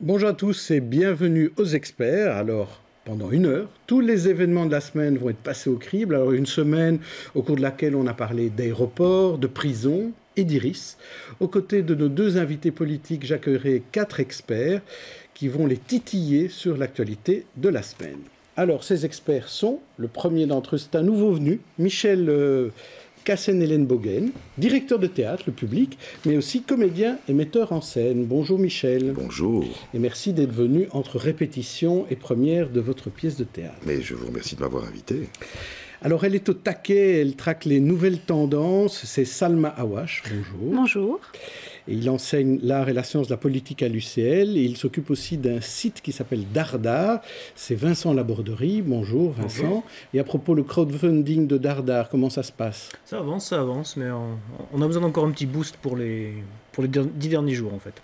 Bonjour à tous et bienvenue aux experts. Alors, pendant une heure, tous les événements de la semaine vont être passés au crible. Alors, une semaine au cours de laquelle on a parlé d'aéroports, de prisons et d'Iris. Aux côtés de nos deux invités politiques, j'accueillerai quatre experts qui vont les titiller sur l'actualité de la semaine. Alors, ces experts sont, le premier d'entre eux, c'est un nouveau venu, Michel euh, Cassen-Hélène Bogen, directeur de théâtre, le public, mais aussi comédien et metteur en scène. Bonjour Michel. Bonjour. Et merci d'être venu entre répétition et première de votre pièce de théâtre. Mais je vous remercie de m'avoir invité. Alors elle est au taquet, elle traque les nouvelles tendances. C'est Salma Awash. Bonjour. Bonjour. Et il enseigne l'art et la science de la politique à l'UCL. Et il s'occupe aussi d'un site qui s'appelle Dardar. C'est Vincent Laborderie. Bonjour Vincent. Et à propos le crowdfunding de Dardar, comment ça se passe? Ça avance, ça avance, mais on, a besoin d'encore un petit boost pour les, pour les dix derniers jours en fait.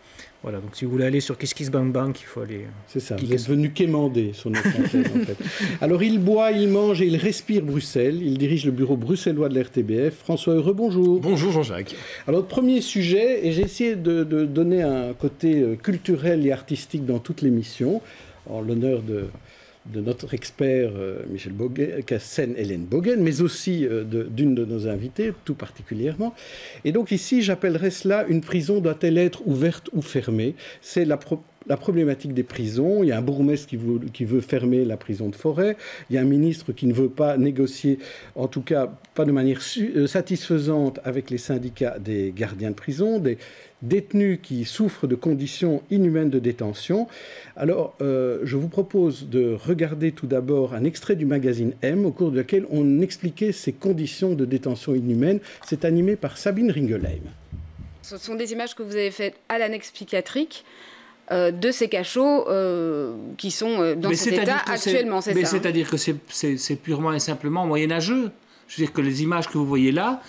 Voilà, donc si vous voulez aller sur Kiss Kiss Bang Bang, il faut aller. Euh, C'est ça, vous êtes venu quémander son notre en fait. Alors il boit, il mange et il respire Bruxelles. Il dirige le bureau bruxellois de l'RTBF. François Heureux, bonjour. Bonjour Jean-Jacques. Alors, premier sujet, et j'ai essayé de, de, donner un côté euh, culturel et artistique dans toute l'émission, en l'honneur de de notre expert euh, Michel Cassen, Hélène Bogen, mais aussi euh, d'une de, nos invités, tout particulièrement. Et donc ici, j'appellerais cela une prison doit-elle être ouverte ou fermée? C'est la, la problématique des prisons. Il y a un bourgmestre qui veut, fermer la prison de Forêt. Il y a un ministre qui ne veut pas négocier, en tout cas pas de manière euh, satisfaisante, avec les syndicats des gardiens de prison, des détenus qui souffrent de conditions inhumaines de détention. Alors, euh, je vous propose de regarder tout d'abord un extrait du magazine M, au cours duquel on expliquait ces conditions de détention inhumaines. C'est animé par Sabine Ringelheim. Ce sont des images que vous avez faites à l'annexe psychiatrique. Euh, de ces cachots euh, qui sont dans cet état actuellement. Mais hein c'est-à-dire que c'est purement et simplement moyenâgeux. Je veux dire que les images que vous voyez là,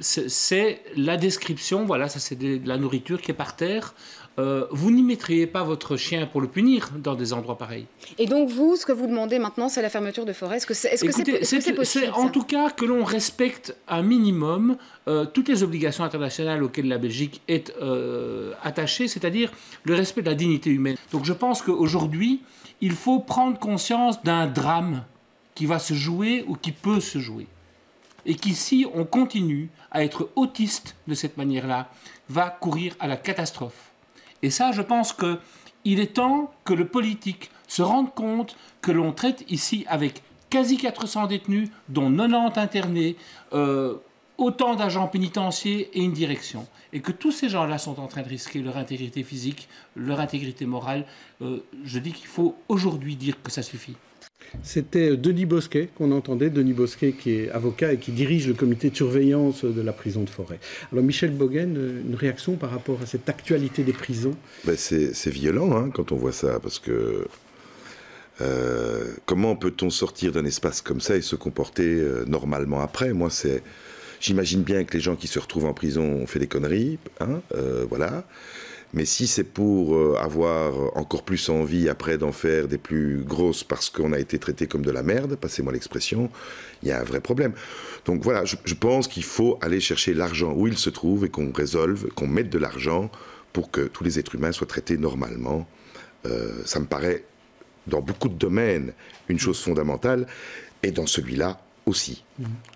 c'est la description, voilà, ça c'est de la nourriture qui est par terre. Euh, vous n'y mettriez pas votre chien pour le punir dans des endroits pareils. Et donc vous, ce que vous demandez maintenant, c'est la fermeture de forêt. Est-ce que c'est est, possible C'est en tout cas que l'on respecte un minimum euh, toutes les obligations internationales auxquelles la Belgique est euh, attachée, c'est-à-dire le respect de la dignité humaine. Donc je pense qu'aujourd'hui, il faut prendre conscience d'un drame qui va se jouer ou qui peut se jouer et qu'ici on continue à être autiste de cette manière-là, va courir à la catastrophe. Et ça, je pense que il est temps que le politique se rende compte que l'on traite ici avec quasi 400 détenus, dont 90 internés, euh, autant d'agents pénitentiaires et une direction. Et que tous ces gens-là sont en train de risquer leur intégrité physique, leur intégrité morale. Euh, je dis qu'il faut aujourd'hui dire que ça suffit. C'était Denis Bosquet qu'on entendait, Denis Bosquet qui est avocat et qui dirige le comité de surveillance de la prison de Forêt. Alors Michel Bogen, une réaction par rapport à cette actualité des prisons? Ben C'est violent hein, quand on voit ça, parce que euh, comment peut-on sortir d'un espace comme ça et se comporter euh, normalement après? Moi, c'est... J'imagine bien que les gens qui se retrouvent en prison ont fait des conneries, hein, euh, voilà. Mais si c'est pour euh, avoir encore plus envie après d'en faire des plus grosses parce qu'on a été traité comme de la merde, passez-moi l'expression, il y a un vrai problème. Donc voilà, je, pense qu'il faut aller chercher l'argent où il se trouve et qu'on résolve, qu'on mette de l'argent pour que tous les êtres humains soient traités normalement. Euh, ça me paraît, dans beaucoup de domaines, une chose fondamentale, et dans celui-là aussi.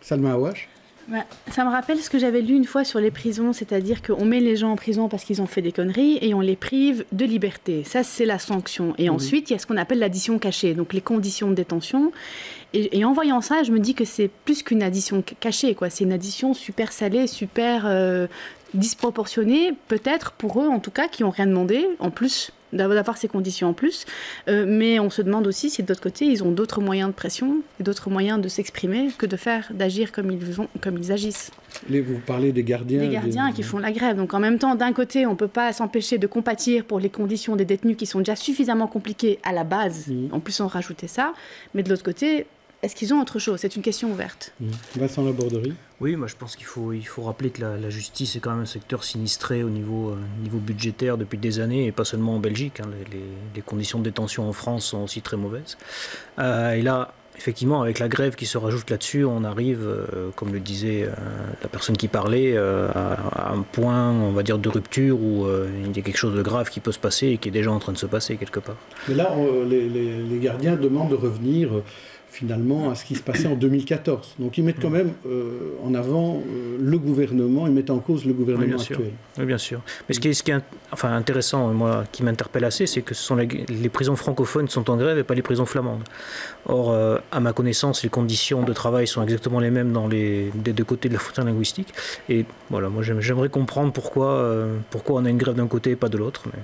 Salma Awash? Bah, ça me rappelle ce que j'avais lu une fois sur les prisons, c'est-à-dire qu'on met les gens en prison parce qu'ils ont fait des conneries et on les prive de liberté. Ça, c'est la sanction. Et ensuite, il y a ce qu'on appelle l'addition cachée, donc les conditions de détention. Et, en voyant ça, je me dis que c'est plus qu'une addition cachée, quoi. C'est une addition super salée, super euh, disproportionnée, peut-être pour eux en tout cas, qui n'ont rien demandé. En plus, d'avoir ces conditions en plus. Euh, mais on se demande aussi si de l'autre côté, ils ont d'autres moyens de pression et d'autres moyens de s'exprimer que de faire, d'agir comme ils, comme ils agissent. vous parlez des gardiens. Des gardiens qui font la grève. Donc en même temps, d'un côté, on ne peut pas s'empêcher de compatir pour les conditions des détenus qui sont déjà suffisamment compliquées à la base. En plus, on rajoutait ça. Mais de l'autre côté, est-ce qu'ils ont autre chose? C'est une question ouverte. Mmh. Vincent Laborderie Oui, moi je pense qu'il faut, il faut rappeler que la, justice est quand même un secteur sinistré au niveau, euh, niveau budgétaire depuis des années, et pas seulement en Belgique. Hein. Les, conditions de détention en France sont aussi très mauvaises. Euh, et là, effectivement, avec la grève qui se rajoute là-dessus, on arrive, euh, comme le disait euh, la personne qui parlait, euh, à, un point, on va dire, de rupture où il y a quelque chose de grave qui peut se passer et qui est déjà en train de se passer quelque part. Mais là, les, gardiens demandent de revenir finalement à ce qui se passait en 2014. Donc ils mettent quand même euh, en avant euh, le gouvernement, ils mettent en cause le gouvernement oui, actuel. Oui, bien sûr. Mais ce qui est, ce qui est enfin, intéressant, moi, qui m'interpelle assez, c'est que ce sont les, prisons francophones sont en grève et pas les prisons flamandes. Or, euh, à ma connaissance, les conditions de travail sont exactement les mêmes dans les des deux côtés de la frontière linguistique. Et voilà, moi j'aimerais comprendre pourquoi, pourquoi on a une grève d'un côté et pas de l'autre. Mais...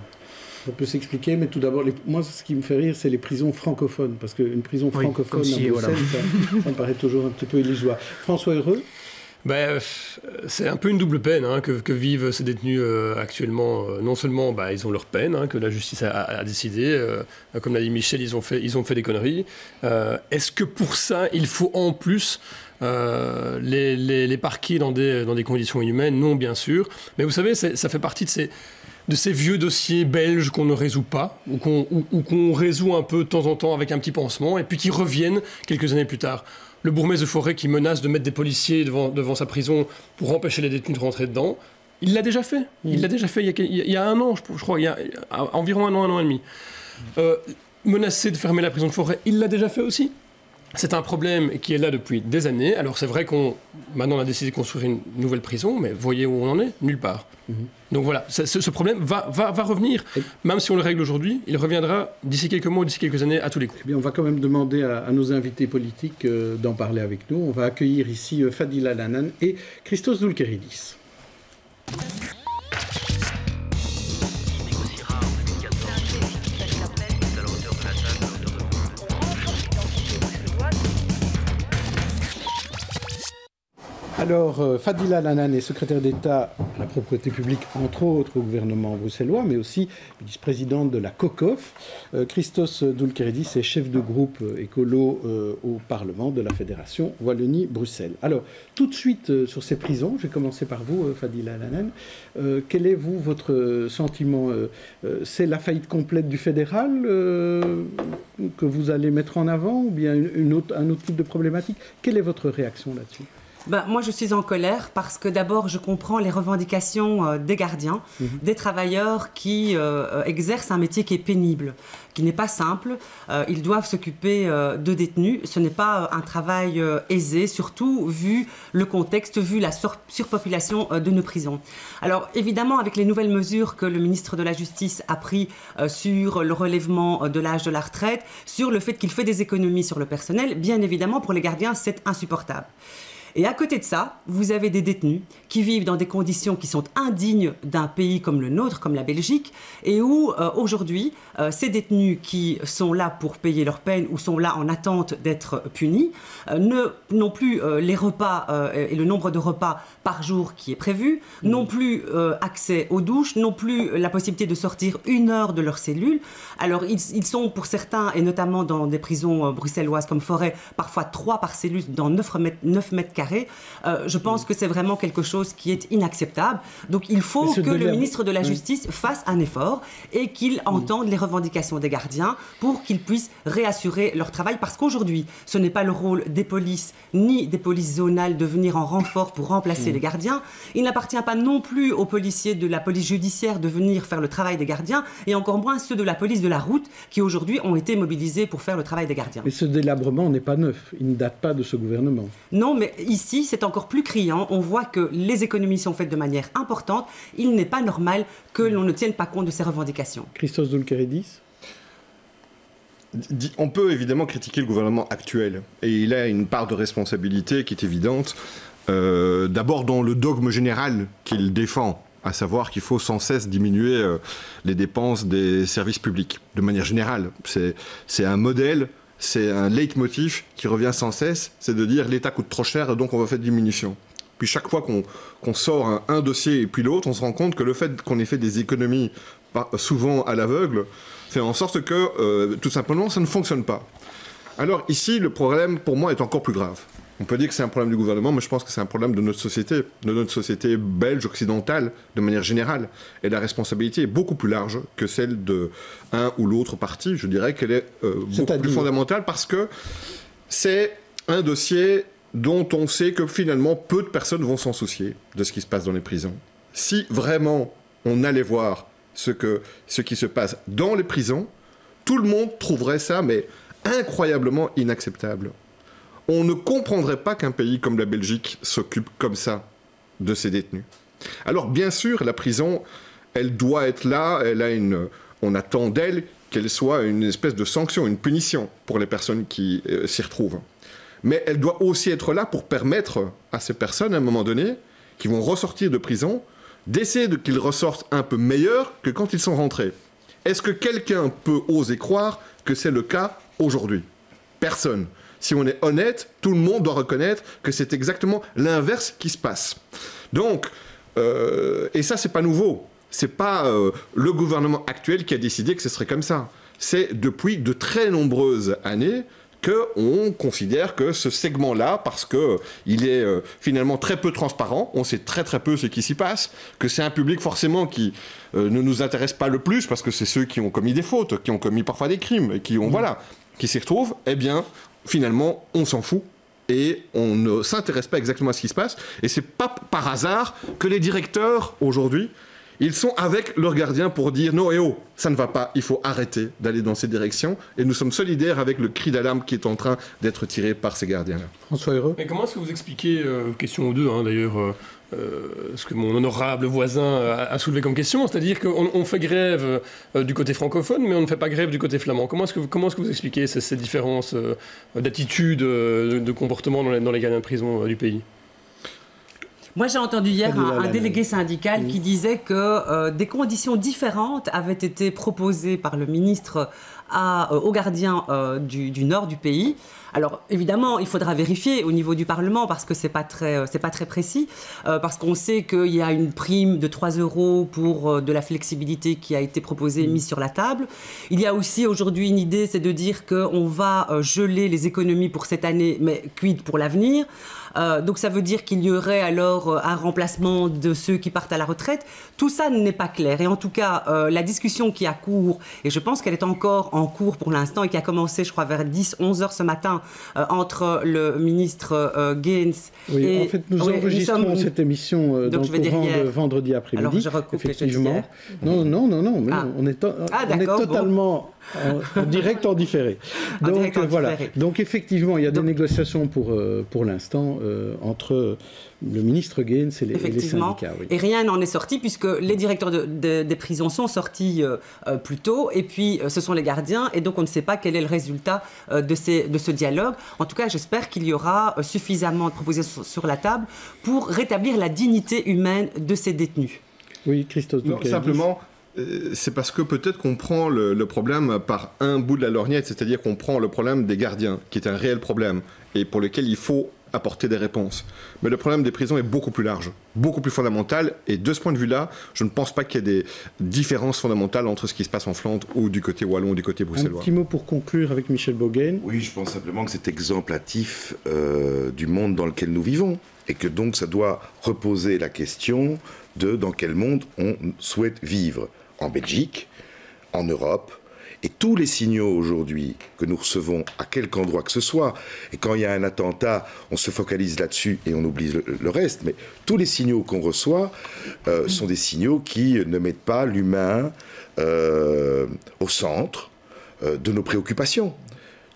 Ça peut s'expliquer, mais tout d'abord, moi, ce qui me fait rire, c'est les prisons francophones, parce qu'une prison francophone à Bruxelles, ça, me paraît toujours un petit peu illusoire. François Heureux ben, c'est un peu une double peine hein, que, vivent ces détenus euh, actuellement. Euh, non sellement bah, ils ont leur peine, hein, que la justice a, décidé, euh, comme l'a dit Michel, ils ont fait, ils ont fait des conneries. Est-ce que pour ça, il faut en plus les, les, parquer dans des, dans des conditions inhumaines? Non, bien sûr. Mais vous savez, ça fait partie de ces de ces vieux dossiers belges qu'on ne résout pas, ou qu'on résout un peu de temps en temps avec un petit pansement, et puis qui reviennent quelques années plus tard. Le bourgmestre de Forêt qui menace de mettre des policiers devant, devant sa prison pour empêcher les détenus de rentrer dedans, il l'a déjà fait. Il l'a déjà fait il y, a, un an, je, crois, il y a environ un an, un an et demi. Euh, menacer de fermer la prison de Forêt, il l'a déjà fait aussi. C'est un problème qui est là depuis des années. Alors c'est vrai qu'on maintenant on a décidé de construire une nouvelle prison, mais voyez où on en est Nulle part. Mhm. Donc voilà, ce, problème va, va, va revenir. Même si on le règle aujourd'hui, il reviendra d'ici quelques mois, d'ici quelques années, à tous les coups. Eh bien, on va quand même demander à, nos invités politiques euh, d'en parler avec nous. On va accueillir ici euh, Fadila Lanan et Christos Doulkeridis. Alors, euh, Fadila Lanan est secrétaire d'État à la propriété publique, entre autres au gouvernement bruxellois, mais aussi vice-présidente de la COCOF. Euh, Christos Doulkeridis est chef de groupe euh, écolo au Parlement de la Fédération Wallonie-Bruxelles. Alors, tout de suite sur ces prisons, je vais commencer par vous, Fadila Lanan. quel est, votre sentiment C'est la faillite complète du fédéral que vous allez mettre en avant ou bien un autre type de problématique? Quelle est votre réaction là-dessus? Ben, Moi, je suis en colère parce que d'abord, je comprends les revendications euh, des gardiens, mhm. des travailleurs qui euh, euh, exercent un métier qui est pénible, qui n'est pas simple. ils doivent s'occuper de détenus. Ce n'est pas un travail aisé, surtout vu le contexte, vu la surpopulation de nos prisons. Alors, évidemment, avec les nouvelles mesures que le ministre de la Justice a pris sur le relèvement de l'âge de la retraite, sur le fait qu'il fait des économies sur le personnel, bien évidemment, pour les gardiens, c'est insupportable. Et à côté de ça, vous avez des détenus qui vivent dans des conditions qui sont indignes d'un pays comme le nôtre, comme la Belgique, et où euh, aujourd'hui, euh, ces détenus qui sont là pour payer leur peine ou sont là en attente d'être punis, euh, n'ont plus les repas et le nombre de repas par jour qui est prévu, mmh. non plus accès aux douches, non plus la possibilité de sortir une heure de leur cellule. Alors ils, ils sont pour certains, et notamment dans des prisons bruxelloises comme Forêt, parfois trois par cellule dans 9 mètres, 9 mètres carrés euh, je pense que c'est vraiment quelque chose qui est inacceptable. Donc il faut que le ministre de la Justice fasse un effort et qu'il entende les revendications des gardiens pour qu'ils puissent réassurer leur travail. Parce qu'aujourd'hui, ce n'est pas le rôle des polices ni des polices zonales de venir en renfort pour remplacer les gardiens. Il n'appartient pas non plus aux policiers de la police judiciaire de venir faire le travail des gardiens et encore moins ceux de la police de la route qui aujourd'hui ont été mobilisés pour faire le travail des gardiens. Mais ce délabrement n'est pas neuf. Il ne date pas de ce gouvernement. Non, mais ici, c'est encore plus criant. On voit que les économies sont faites de manière importante. Il n'est pas normal que l'on ne tienne pas compte de ces revendications. Christos On peut évidemment critiquer le gouvernement actuel, et il a une part de responsabilité qui est évidente, euh, d'abord dans le dogme général qu'il défend, à savoir qu'il faut sans cesse diminuer euh, les dépenses des services publics, de manière générale. C'est un modèle c'est un leitmotiv qui revient sans cesse, c'est de dire l'État coûte trop cher donc on va faire diminution. Puis chaque fois qu'on sort un, dossier et puis l'autre, on se rend compte que le fait qu'on ait fait des économies, souvent à l'aveugle, fait en sorte que euh, tout simplement ça ne fonctionne pas. Alors ici, le problème pour moi est encore plus grave. On peut dire que c'est un problème du gouvernement, mais je pense que c'est un problème de notre société, de notre société belge, occidentale, de manière générale. Et la responsabilité est beaucoup plus large que celle de un ou l'autre parti. Je dirais qu'elle est euh, beaucoup plus fondamentale parce que c'est un dossier dont on sait que finalement peu de personnes vont s'en soucier de ce qui se passe dans les prisons. Si vraiment on allait voir ce, que, ce qui se passe dans les prisons, tout le monde trouverait ça, mais incroyablement inacceptable. On ne comprendrait pas qu'un pays comme la Belgique s'occupe comme ça de ses détenus. Alors bien sûr, la prison, elle doit être là, elle a une, on attend d'elle qu'elle soit une espèce de sanction, une punition pour les personnes qui euh, s'y retrouvent. Mais elle doit aussi être là pour permettre à ces personnes, à un moment donné, qui vont ressortir de prison, d'essayer de qu'ils ressortent un peu meilleurs que quand ils sont rentrés. Est-ce que quelqu'un peut oser croire que c'est le cas aujourd'hui? Personne. Si on est honnête, tout le monde doit reconnaître que c'est exactement l'inverse qui se passe. Donc, euh, et ça, c'est pas nouveau. C'est pas euh, le gouvernement actuel qui a décidé que ce serait comme ça. C'est depuis de très nombreuses années qu'on considère que ce segment-là, parce qu'il est euh, finalement très peu transparent, on sait très très peu ce qui s'y passe, que c'est un public forcément qui euh, ne nous intéresse pas le plus, parce que c'est ceux qui ont commis des fautes, qui ont commis parfois des crimes, et qui ont, mmh. voilà, qui s'y retrouvent, eh bien, finalement, on s'en fout et on ne s'intéresse pas exactement à ce qui se passe. Et c'est pas par hasard que les directeurs aujourd'hui ils sont avec leurs gardiens pour dire non et oh, ça ne va pas, il faut arrêter d'aller dans cette direction. Et nous sommes solidaires avec le cri d'alarme qui est en train d'être tiré par ces gardiens-là. François Heureux Mais comment est-ce que vous expliquez, euh, question ou deux hein, d'ailleurs, euh, euh, ce que mon honorable voisin a, soulevé comme question, c'est-à-dire qu'on fait grève du côté francophone, mais on ne fait pas grève du côté flamand. Comment est-ce que, comment est-ce que vous expliquez ces, différences d'attitude, de, comportement dans les, dans les gardiens de prison du pays? Moi, j'ai entendu hier un, délégué syndical qui disait que euh, des conditions différentes avaient été proposées par le ministre à, euh, aux gardiens euh, du, nord du pays. Alors évidemment, il faudra vérifier au niveau du Parlement parce que c'est pas très, c'est pas très précis, parce qu'on sait qu'il y a une prime de 3 euros pour de la flexibilité qui a été proposée, mm. mise sur la table. Il y a aussi aujourd'hui une idée, c'est de dire qu'on va geler les économies pour cette année, mais quid pour l'avenir. Euh, donc ça veut dire qu'il y aurait alors euh, un remplacement de ceux qui partent à la retraite. Tout ça n'est pas clair. Et en tout cas, euh, la discussion qui a cours, et je pense qu'elle est encore en cours pour l'instant et qui a commencé, je crois, vers 10, 11 heures ce matin, entre le ministre Gaines oui, et... En fait, nous enregistrons cette émission dans le courant de vendredi après-midi. Alors, je recoupe effectivement. Non, non, non, non, ah. on est, ah, on est totalement en, direct en différé. Donc voilà. Donc effectivement, il y a des négociations pour, euh, pour l'instant euh, entre le ministre Gaines et les, syndicats. Et rien n'en est sorti puisque les directeurs des prisons sont sortis euh, plus tôt et puis ce sont les gardiens et donc on ne sait pas quel est le résultat de, ces, de ce dialogue. En tout cas, j'espère qu'il y aura suffisamment de propositions sur la table pour rétablir la dignité humaine de ces détenus. Oui, Christophe. simplement, euh, c'est parce que peut-être qu'on prend le, problème par un bout de la lorgnette, c'est-à-dire qu'on prend le problème des gardiens, qui est un réel problème, et pour lequel il faut apporter des réponses. Mais le problème des prisons est beaucoup plus large, beaucoup plus fondamental, et de ce point de vue-là, je ne pense pas qu'il y ait des différences fondamentales entre ce qui se passe en Flandre ou du côté wallon ou du côté bruxellois. Un petit mot pour conclure avec Michel Bogen. Oui, je pense simplement que c'est exemplatif euh, du monde dans lequel nous vivons, et que donc ça doit reposer la question de dans quel monde on souhaite vivre en Belgique, en Europe, et tous les signaux aujourd'hui que nous recevons à quelque endroit que ce soit, et quand il y a un attentat, on se focalise là-dessus et on oublie le, reste, mais tous les signaux qu'on reçoit euh, sont des signaux qui ne mettent pas l'humain euh, au centre euh, de nos préoccupations.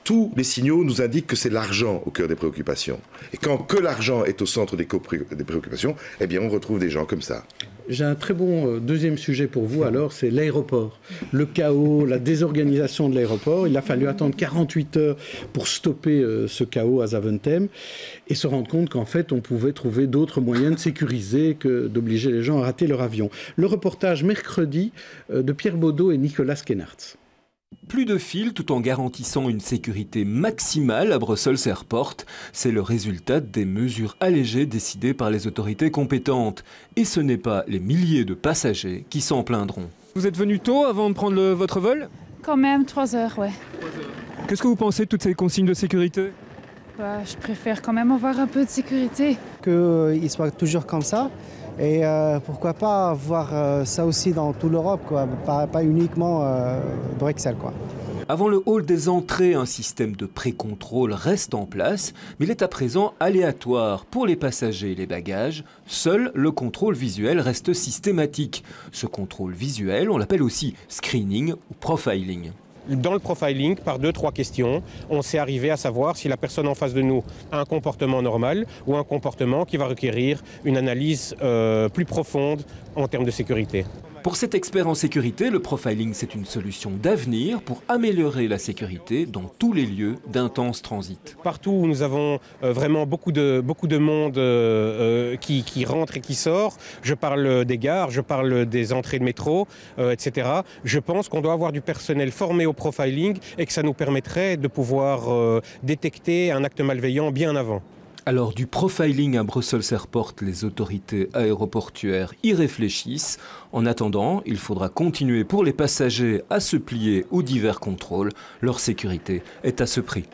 Tous les signaux nous indiquent que c'est l'argent au cœur des préoccupations. Et quand que l'argent est au centre des, des préoccupations, eh bien on retrouve des gens comme ça. J'ai un très bon euh, deuxième sujet pour vous alors, c'est l'aéroport. Le chaos, la désorganisation de l'aéroport. Il a fallu attendre 48 heures pour stopper euh, ce chaos à Zaventem et se rendre compte qu'en fait on pouvait trouver d'autres moyens de sécuriser que d'obliger les gens à rater leur avion. Le reportage mercredi euh, de Pierre Baudot et Nicolas Kennartz. Plus de fils tout en garantissant une sécurité maximale à Brussels Airport, c'est le résultat des mesures allégées décidées par les autorités compétentes. Et ce n'est pas les milliers de passagers qui s'en plaindront. Vous êtes venu tôt avant de prendre votre vol? Quand même, 3 heures, ouais. Qu'est-ce que vous pensez de toutes ces consignes de sécurité? Bah, Je préfère quand même avoir un peu de sécurité. Qu'il soit toujours comme ça. Et euh, pourquoi pas voir euh, ça aussi dans toute l'Europe, pas, uniquement euh, Bruxelles. Avant le hall des entrées, un système de pré-contrôle reste en place, mais il est à présent aléatoire pour les passagers et les bagages. Seul le contrôle visuel reste systématique. Ce contrôle visuel, on l'appelle aussi screening ou profiling dans le profiling, par deux, trois questions, on s'est arrivé à savoir si la personne en face de nous a un comportement normal ou un comportement qui va requérir une analyse euh, plus profonde en termes de sécurité. Pour cet expert en sécurité, le profiling, c'est une solution d'avenir pour améliorer la sécurité dans tous les lieux d'intense transit. Partout où nous avons euh, vraiment beaucoup de, beaucoup de monde euh, qui, qui, rentre et qui sort, je parle des gares, je parle des entrées de métro, etc. Je pense qu'on doit avoir du personnel formé au profiling et que ça nous permettrait de pouvoir euh, détecter un acte malveillant bien avant. Alors du profiling à Bruxelles Airport, les autorités aéroportuaires y réfléchissent. En attendant, il faudra continuer pour les passagers à se plier aux divers contrôles. Leur sécurité est à ce prix.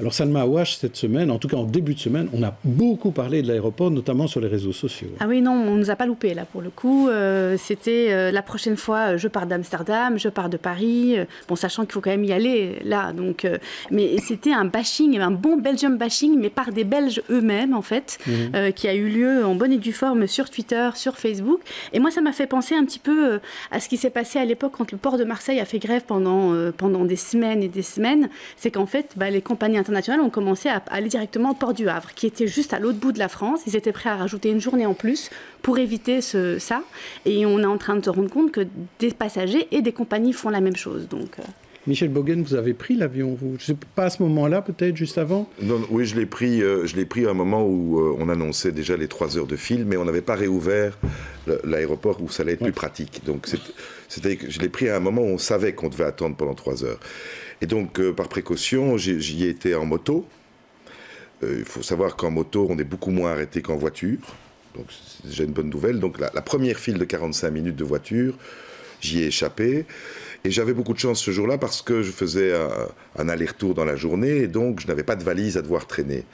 Alors Salma Awash, cette semaine, en tout cas en début de semaine, on a beaucoup parlé de l'aéroport, notamment sur les réseaux sociaux. Ah oui, non, on ne nous a pas loupé là pour le coup. Euh, c'était euh, la prochaine fois, euh, je pars d'Amsterdam, je pars de Paris, bon, sachant qu'il faut quand même y aller là. Donc, mais c'était un bashing, un bon Belgium bashing, mais par des Belges eux-mêmes en fait, mhm. qui a eu lieu en bonne et due forme sur Twitter, sur Facebook. Et moi, ça m'a fait penser un petit peu à ce qui s'est passé à l'époque quand le port de Marseille a fait grève pendant, pendant des semaines et des semaines. C'est qu'en fait, bah, les compagnies internationales ont commencé à aller directement au port du Havre, qui était juste à l'autre bout de la France. Ils étaient prêts à rajouter une journée en plus pour éviter ce, ça. Et on est en train de se rendre compte que des passagers et des compagnies font la même chose. Donc. Euh. Michel Bogen, vous avez pris l'avion, vous Je sais pas à ce moment-là, peut-être juste avant? Non, Oui, je l'ai pris, euh, je l'ai pris à un moment où euh, on annonçait déjà les trois heures de fil, mais on n'avait pas réouvert l'aéroport où ça allait être plus pratique. Donc, c'était, je l'ai pris à un moment où on savait qu'on devait attendre pendant trois heures. Et donc, euh, par précaution, j'y ai été en moto. Euh, il faut savoir qu'en moto, on est beaucoup moins arrêté qu'en voiture. Donc, c'est déjà une bonne nouvelle. Donc, la, première file de 45 minutes de voiture, j'y ai échappé. Et j'avais beaucoup de chance ce jour-là parce que je faisais un, aller-retour dans la journée et donc je n'avais pas de valise à devoir traîner.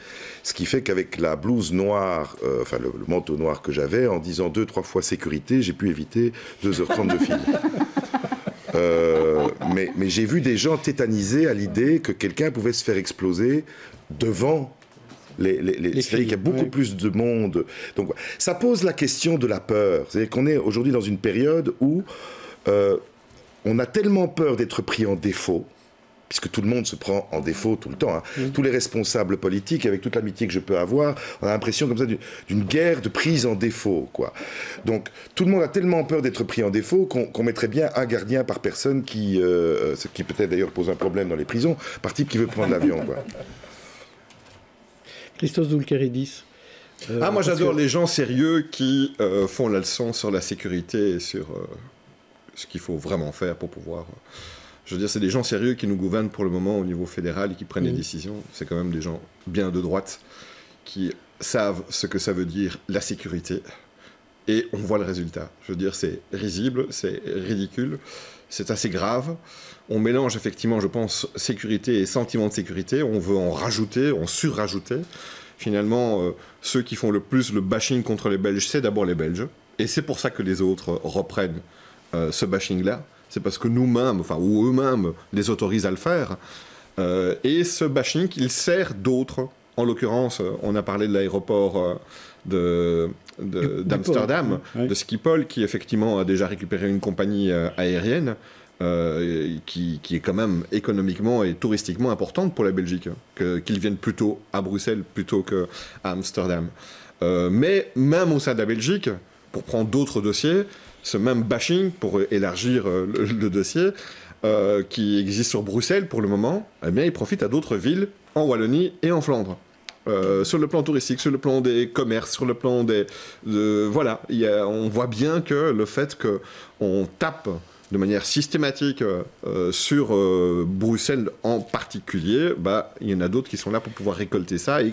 Ce qui fait qu'avec la blouse noire, euh, enfin le, manteau noir que j'avais, en disant deux, trois fois sécurité, j'ai pu éviter 2h30 de file. Euh, mais, j'ai vu des gens tétanisés à l'idée que quelqu'un pouvait se faire exploser devant les, les, C'est-à-dire qu'il y a beaucoup plus de monde. Donc, ça pose la question de la peur. C'est-à-dire qu'on est aujourd'hui dans une période où euh, on a tellement peur d'être pris en défaut puisque tout le monde se prend en défaut tout le temps. Hein. Tous les responsables politiques, avec toute l'amitié que je peux avoir, on a l'impression comme ça d'une guerre de prise en défaut. Quoi. Donc tout le monde a tellement peur d'être pris en défaut qu'on mettrait bien un gardien par personne qui, euh, ce qui peut-être d'ailleurs pose un problème dans les prisons, par type qui veut prendre l'avion. Christos Doulkeridis. Euh, ah, moi j'adore les gens sérieux qui euh, font la leçon sur la sécurité et sur ce qu'il faut vraiment faire pour pouvoir je veux dire, c'est des gens sérieux qui nous gouvernent pour le moment au niveau fédéral et qui prennent les décisions. C'est quand même des gens bien de droite qui savent ce que ça veut dire la sécurité. Et on voit le résultat. Je veux dire, c'est risible, c'est ridicule, c'est assez grave. On mélange effectivement, je pense, sécurité et sentiment de sécurité. On veut en rajouter, en surrajouter. Finalement, euh, ceux qui font le plus le bashing contre les Belges, c'est d'abord les Belges. Et c'est pour ça que les autres reprennent euh, ce bashing-là c'est parce que nous-mêmes, enfin, ou eux-mêmes, les autorisent à le faire. Euh, et ce bashing, il sert d'autres. En l'occurrence, on a parlé de l'aéroport euh, d'Amsterdam, de, Schiphol, qui effectivement a déjà récupéré une compagnie euh, aérienne. qui, est quand même économiquement et touristiquement importante pour la Belgique, qu'ils viennent plutôt à Bruxelles plutôt qu'à Amsterdam. mais même au sein de la Belgique, pour prendre d'autres dossiers, ce même bashing, pour élargir euh, le, dossier, euh, qui existe sur Bruxelles pour le moment, eh bien, il profite à d'autres villes en Wallonie et en Flandre. Euh, sur le plan touristique, sur le plan des commerces, sur le plan des... voilà, on voit bien que le fait qu'on tape de manière systématique euh, euh, sur euh, Bruxelles en particulier, bah, il y en a d'autres qui sont là pour pouvoir récolter ça. Et,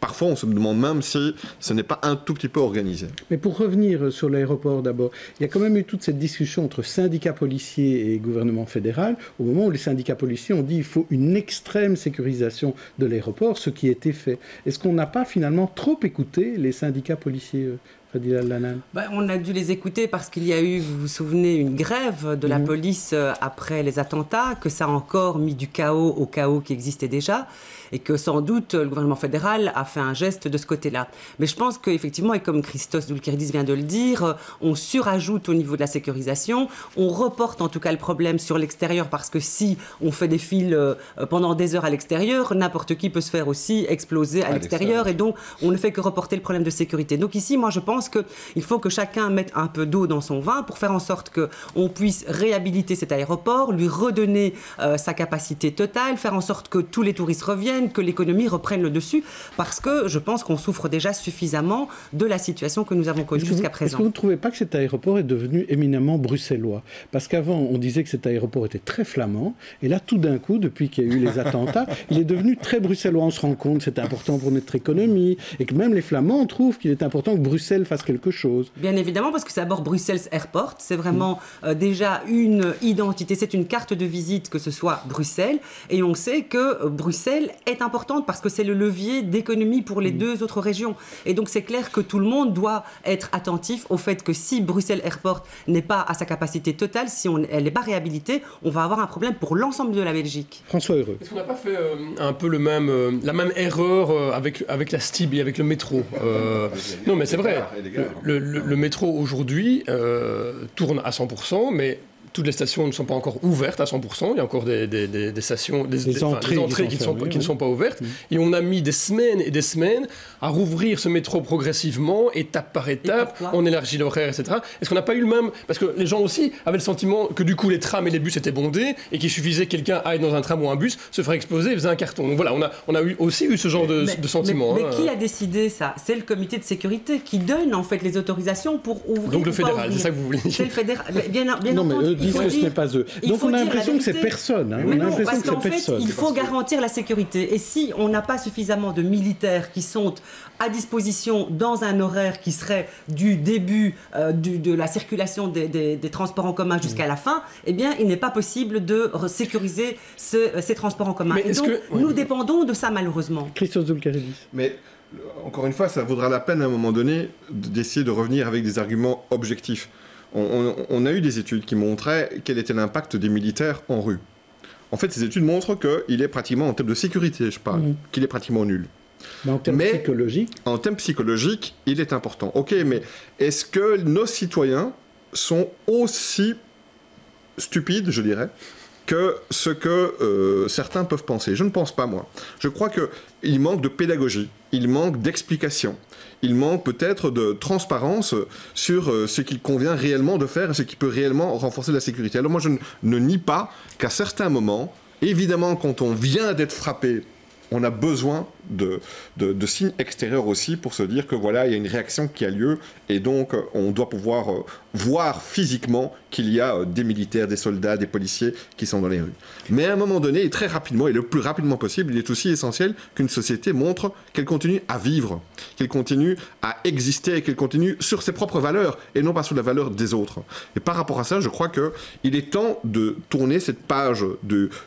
parfois, on se demande même si ce n'est pas un tout petit peu organisé. Mais pour revenir sur l'aéroport d'abord, il y a quand même eu toute cette discussion entre syndicats policiers et gouvernement fédéral, au moment où les syndicats policiers ont dit qu'il faut une extrême sécurisation de l'aéroport, ce qui été fait. Est-ce qu'on n'a pas finalement trop écouté les syndicats policiers bah, on a dû les écouter parce qu'il y a eu, vous vous souvenez, une grève de la mhm. police euh, après les attentats, que ça a encore mis du chaos au chaos qui existait déjà et que sans doute le gouvernement fédéral a fait un geste de ce côté-là. Mais je pense qu'effectivement, et comme Christos Doulkiridis vient de le dire, on surajoute au niveau de la sécurisation, on reporte en tout cas le problème sur l'extérieur parce que si on fait des fils euh, pendant des heures à l'extérieur, n'importe qui peut se faire aussi exploser à, l'extérieur et donc on ne fait que reporter le problème de sécurité. Donc ici, moi je pense qu'il faut que chacun mette un peu d'eau dans son vin pour faire en sorte qu'on puisse réhabiliter cet aéroport, lui redonner euh, sa capacité totale, faire en sorte que tous les touristes reviennent, que l'économie reprenne le dessus, parce que je pense qu'on souffre déjà suffisamment de la situation que nous avons connue jusqu'à présent. Est-ce que vous ne trouvez pas que cet aéroport est devenu éminemment bruxellois? Parce qu'avant, on disait que cet aéroport était très flamand, et là, tout d'un coup, depuis qu'il y a eu les attentats, il est devenu très bruxellois. On se rend compte que c'est important pour notre économie, et que même les Flamands trouvent qu'il est important que Bruxelles fasse quelque chose. Bien évidemment, parce que c'est d'abord Bruxelles Airport, c'est vraiment euh, déjà une identité, c'est une carte de visite que ce soit Bruxelles, et on sait que Bruxelles est importante parce que c'est le levier d'économie pour les mm. deux autres régions. Et donc c'est clair que tout le monde doit être attentif au fait que si Bruxelles Airport n'est pas à sa capacité totale, si on, elle n'est pas réhabilitée, on va avoir un problème pour l'ensemble de la Belgique. François Heureux. Est-ce qu'on n'a pas fait euh, un peu le même, euh, la même erreur euh, avec, avec la STIB et avec le métro Non mais c'est vrai, le, le métro aujourd'hui tourne à 100%, mais toutes les stations ne sont pas encore ouvertes à 100%. Il y a encore des, des, stations, des, entrées, qui, sont, qui, ne sont pas ouvertes. Mm. Et on a mis des semaines et des semaines à rouvrir ce métro progressivement, étape par étape. On élargit l'horaire, etc. Est-ce qu'on n'a pas eu le même? Parce que les gens aussi avaient le sentiment que du coup les trams et les bus étaient bondés et qu'il suffisait que quelqu'un aille dans un tram ou un bus, se ferait exploser et faisait un carton. Donc voilà, on a, on a eu, aussi eu ce genre de, sentiment. Mais, hein. qui a décidé ça? C'est le comité de sécurité qui donne en fait les autorisations pour ouvrir. Donc le fédéral, c'est ça que vous voulez dire C'est le fédéral. Bien, bien entendu que ce n'est pas eux. Donc on a l'impression que c'est personne. Hein. on a l'impression que c'est personne. Il faut garantir la sécurité. Et si on n'a pas suffisamment de militaires qui sont à disposition dans un horaire qui serait du début euh, de la circulation des, transports en commun jusqu'à la fin, eh bien, il n'est pas possible de sécuriser euh, ces transports en commun. et donc, nous dépendons de ça, malheureusement. Christophe Mais encore une fois, ça vaudra la peine à un moment donné d'essayer de revenir avec des arguments objectifs on, a eu des études qui montraient quel était l'impact des militaires en rue. En fait, ces études montrent qu'il est pratiquement, en termes de sécurité, je parle, mm. qu'il est pratiquement nul. Mais en termes psychologiques En termes psychologiques, il est important. Ok, mais est-ce que nos citoyens sont aussi stupides, je dirais, que ce que euh, certains peuvent penser? Je ne pense pas, moi. Je crois qu'il manque de pédagogie, il manque d'explication, il manque peut-être de transparence sur euh, ce qu'il convient réellement de faire et ce qui peut réellement renforcer la sécurité. Alors moi, je ne nie pas qu'à certains moments, évidemment, quand on vient d'être frappé on a besoin de, signes extérieurs aussi pour se dire que voilà, il y a une réaction qui a lieu et donc on doit pouvoir euh, voir physiquement qu'il y a euh, des militaires, des soldats, des policiers qui sont dans les rues. Mais à un moment donné, et très rapidement, et le plus rapidement possible, il est aussi essentiel qu'une société montre qu'elle continue à vivre, qu'elle continue à exister, qu'elle continue sur ses propres valeurs et non pas sur la valeur des autres. Et par rapport à ça, je crois qu'il est temps de tourner cette page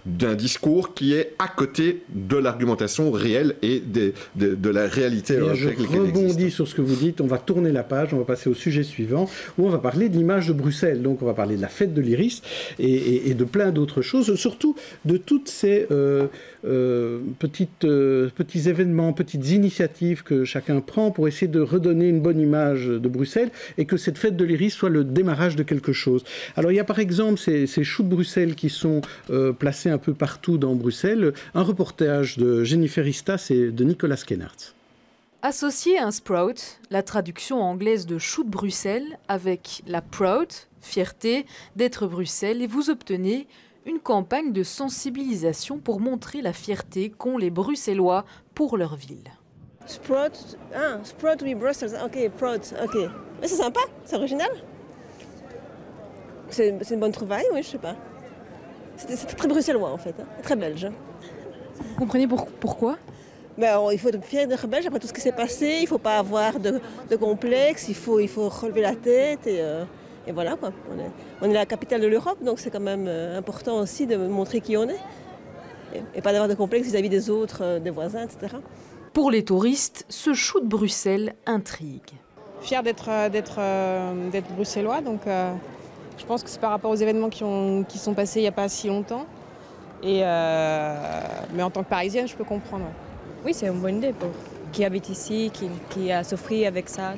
d'un discours qui est à côté de l'argumentation réelle et de, de, la réalité. je rebondis sur ce que vous dites, on va tourner la page, on va passer au sujet suivant, où on va parler de l'image de Bruxelles. Donc on va parler de la fête de l'Iris et, de plein d'autres choses, surtout de toutes ces euh, euh, petites, euh, petits événements, petites initiatives que chacun prend pour essayer de redonner une bonne image de Bruxelles et que cette fête de l'Iris soit le démarrage de quelque chose. Alors il y a par exemple ces, ces choux de Bruxelles qui sont placés un peu partout dans Bruxelles. Un reportage de Jennifer Istas et de Nicolas Kennardt. Associez un sprout, la traduction anglaise de chou de Bruxelles, avec la proud, fierté d'être Bruxelles, et vous obtenez une campagne de sensibilisation pour montrer la fierté qu'ont les Bruxellois pour leur ville. Sprout, ah, Sprout oui, Bruxelles, ok, proud, ok. Mais c'est sympa, c'est original. C'est une bonne trouvaille, oui, je sais pas. C'est très bruxellois en fait, hein, très belge. Vous comprenez pourquoi? Ben, il faut être fier d'être belge après tout ce qui s'est passé, il ne faut pas avoir de, complexe, il faut, il faut relever la tête et, euh, voilà quoi. On est, la capitale de l'Europe, donc c'est quand même euh, important aussi de montrer qui on est et, pas d'avoir de complexe vis-à-vis des autres, euh, des voisins, etc. Pour les touristes, ce chou de Bruxelles intrigue. Fier d'être d'être bruxellois, donc je pense que c'est par rapport aux événements qui, ont, qui sont passés il n'y a pas si longtemps. Et mais en tant que parisienne, je peux comprendre. Oui, c'est une bonne idée pour qui habite ici, qui, qui a souffert avec ça.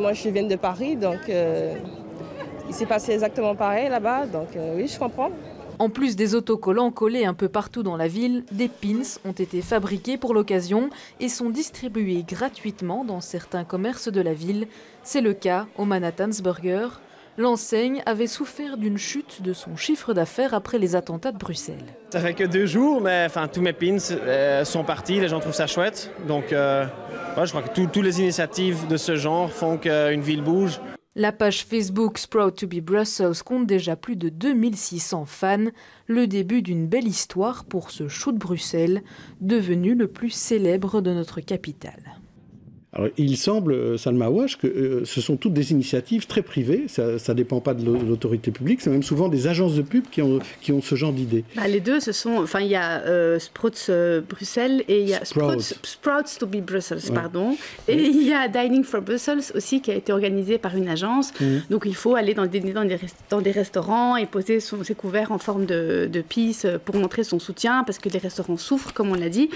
Moi, je viens de Paris, donc euh, il s'est passé exactement pareil là-bas, donc euh, oui, je comprends. En plus des autocollants collés un peu partout dans la ville, des pins ont été fabriqués pour l'occasion et sont distribués gratuitement dans certains commerces de la ville. C'est le cas au Manhattan's Burger, L'enseigne avait souffert d'une chute de son chiffre d'affaires après les attentats de Bruxelles. Ça fait que deux jours, mais enfin tous mes pins euh, sont partis, les gens trouvent ça chouette. Donc euh, je crois que toutes les initiatives de ce genre font qu'une ville bouge. La page Facebook Sprout to be Brussels compte déjà plus de 2600 fans, le début d'une belle histoire pour ce chou de Bruxelles, devenu le plus célèbre de notre capitale. Alors, il semble, euh, Salma Awash, que euh, ce sont toutes des initiatives très privées, ça ne dépend pas de l'autorité publique, c'est même souvent des agences de pub qui ont, qui ont ce genre d'idées. Bah, les deux, ce sont, enfin, il y a euh, Sprouts Bruxelles et il y a Sprouts, Sprouts, to be Brussels, pardon, et il y a Dining for Brussels aussi qui a été organisé par une agence. Donc, il faut aller dans des, dans des, dans des restaurants et poser son, ses couverts en forme de, de pisse pour montrer son soutien parce que les restaurants souffrent, comme on l'a dit.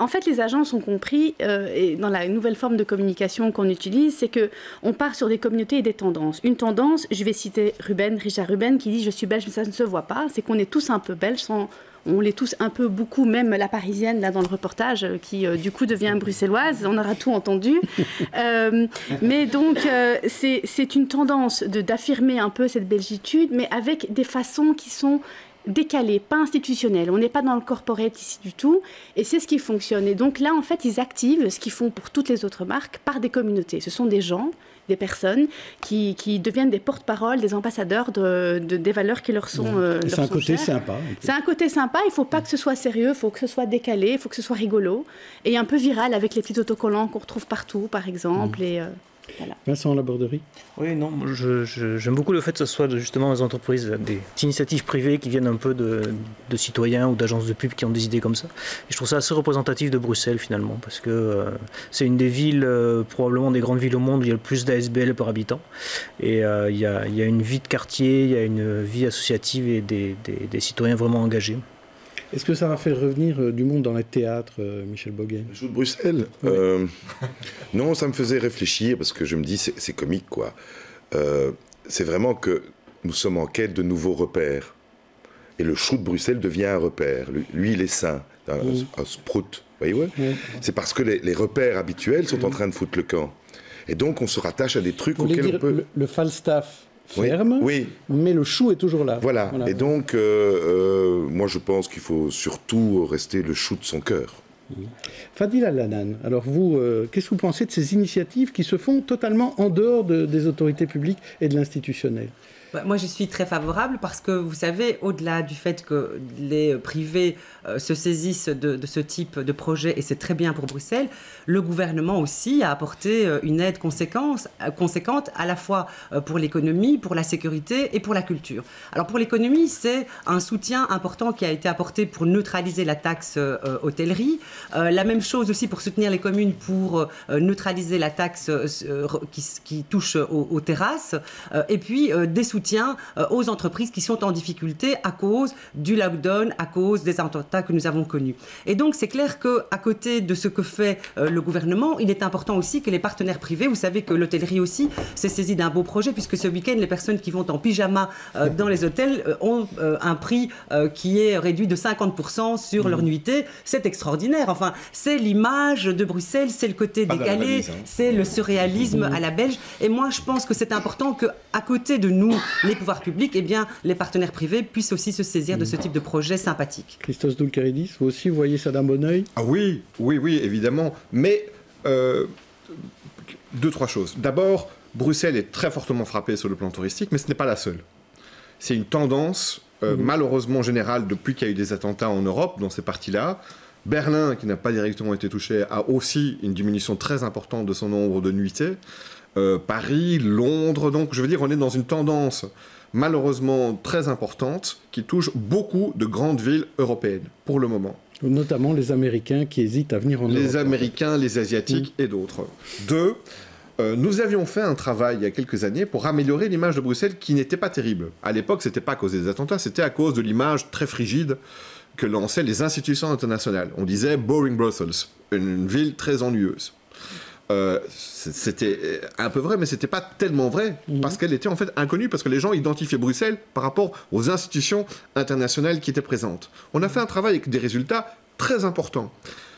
en fait, les agences ont compris, et dans la nouvelle forme de communication qu'on utilise, c'est que on part sur des communautés et des tendances. Une tendance, je vais citer Ruben, Richard Ruben, qui dit je suis belge, mais ça ne se voit pas. C'est qu'on est tous un peu belges, on l'est tous un peu beaucoup, même la parisienne là dans le reportage, euh, qui euh, du coup devient bruxelloise. On aura tout entendu. Euh, mais donc c'est une tendance d'affirmer un peu cette belgitude, mais avec des façons qui sont décalé, pas institutionnel. On n'est pas dans le corporate ici du tout, et c'est ce qui fonctionne. Et donc là, en fait, ils activent ce qu'ils font pour toutes les autres marques par des communautés. Ce sont des gens, des personnes qui, deviennent des porte-parole, des ambassadeurs de, des valeurs qui leur sont. Euh, c'est un côté sympa. C'est un côté sympa. Il faut pas que ce soit sérieux, il faut que ce soit décalé, il faut que ce soit rigolo et un peu viral avec les petits autocollants qu'on retrouve partout, par exemple. Et, euh, Vincent Laborderie Oui, non, j'aime beaucoup le fait que ce soit justement des entreprises, des initiatives privées qui viennent un peu de, citoyens ou d'agences de pub qui ont des idées comme ça. Et je trouve ça assez représentatif de Bruxelles finalement, parce que euh, c'est une des villes, euh, probablement des grandes villes au monde où il y a le plus d'ASBL par habitant. Et euh, il, y a, une vie de quartier, il y a une vie associative et des citoyens vraiment engagés. Est-ce que ça va faire revenir euh, du monde dans les théâtres, euh, Michel Boguet Le de Bruxelles euh, Non, ça me faisait réfléchir parce que je me dis, c'est comique quoi. c'est vraiment que nous sommes en quête de nouveaux repères. Et le chou de Bruxelles devient un repère. Lui, il est sain, un, sprout. Voyez C'est parce que les, repères habituels sont en train de foutre le camp. Et donc, on se rattache à des trucs auxquels on peut. Le, le Falstaff? Ferme, oui, mais le chou est toujours là. Voilà. Et donc, euh, euh, moi, je pense qu'il faut surtout rester le chou de son cœur. Fadil Alanan, alors vous, euh, qu'est-ce que vous pensez de ces initiatives qui se font totalement en dehors des autorités publiques et de l'institutionnel? Bah, moi, je suis très favorable parce que, vous savez, au-delà du fait que les privés euh, se saisissent de, ce type de projet, et c'est très bien pour Bruxelles, le gouvernement aussi a apporté euh, une aide conséquente, euh, conséquente à la fois pour l'économie, pour la sécurité et pour la culture. Alors, pour l'économie, c'est un soutien important qui a été apporté pour neutraliser la taxe hôtellerie. la même chose aussi pour soutenir les communes pour neutraliser la taxe qui, touche aux terrasses. et puis, des soutiens euh, aux entreprises qui sont en difficulté à cause du lockdown, à cause des attentats que nous avons connus. Et donc c'est clair qu'à côté de ce que fait euh, le gouvernement, il est important aussi que les partenaires privés, vous savez que l'hôtellerie aussi s'est saisie d'un beau projet puisque ce week-end, les personnes qui vont en pyjama euh, dans les hôtels ont un prix qui est réduit de 50% sur leur mmh. nuitée. C'est extraordinaire. Enfin, c'est l'image de Bruxelles, c'est le côté décalé, hein. c'est le surréalisme mmh. à la belge. Et moi, je pense que c'est important que à côté de nous, les pouvoirs publics, eh bien, les partenaires privés puissent aussi se saisir de ce type de projet sympathique. Christos Doulkeridis, vous aussi, vous voyez ça d'un bon oeil? Ah oui, oui, oui, évidemment. Mais euh, deux, trois choses. D'abord, Bruxelles est très fortement frappée sur le plan touristique, mais ce n'est pas la seule. c'est une tendance euh, malheureusement générale depuis qu'il y a eu des attentats en Europe dans ces parties-là. Berlin, qui n'a pas directement été touché, a aussi une diminution très importante de son nombre de nuitées. Euh, Paris, Londres, donc je veux dire, on est dans une tendance malheureusement très importante qui touche beaucoup de grandes villes européennes pour le moment. Notamment les Américains qui hésitent à venir en Les Europe. Américains, les Asiatiques et d'autres. Deux, euh, nous avions fait un travail il y a quelques années pour améliorer l'image de Bruxelles qui n'était pas terrible. À l'époque, c'était pas à cause des attentats, c'était à cause de l'image très frigide que lançaient les institutions internationales. On disait Boring Brussels, une ville très ennuyeuse. Euh, c'était un peu vrai, mais c'était pas tellement vrai parce qu'elle était en fait inconnue parce que les gens identifiaient Bruxelles par rapport aux institutions internationales qui étaient présentes. On a fait un travail avec des résultats très importants.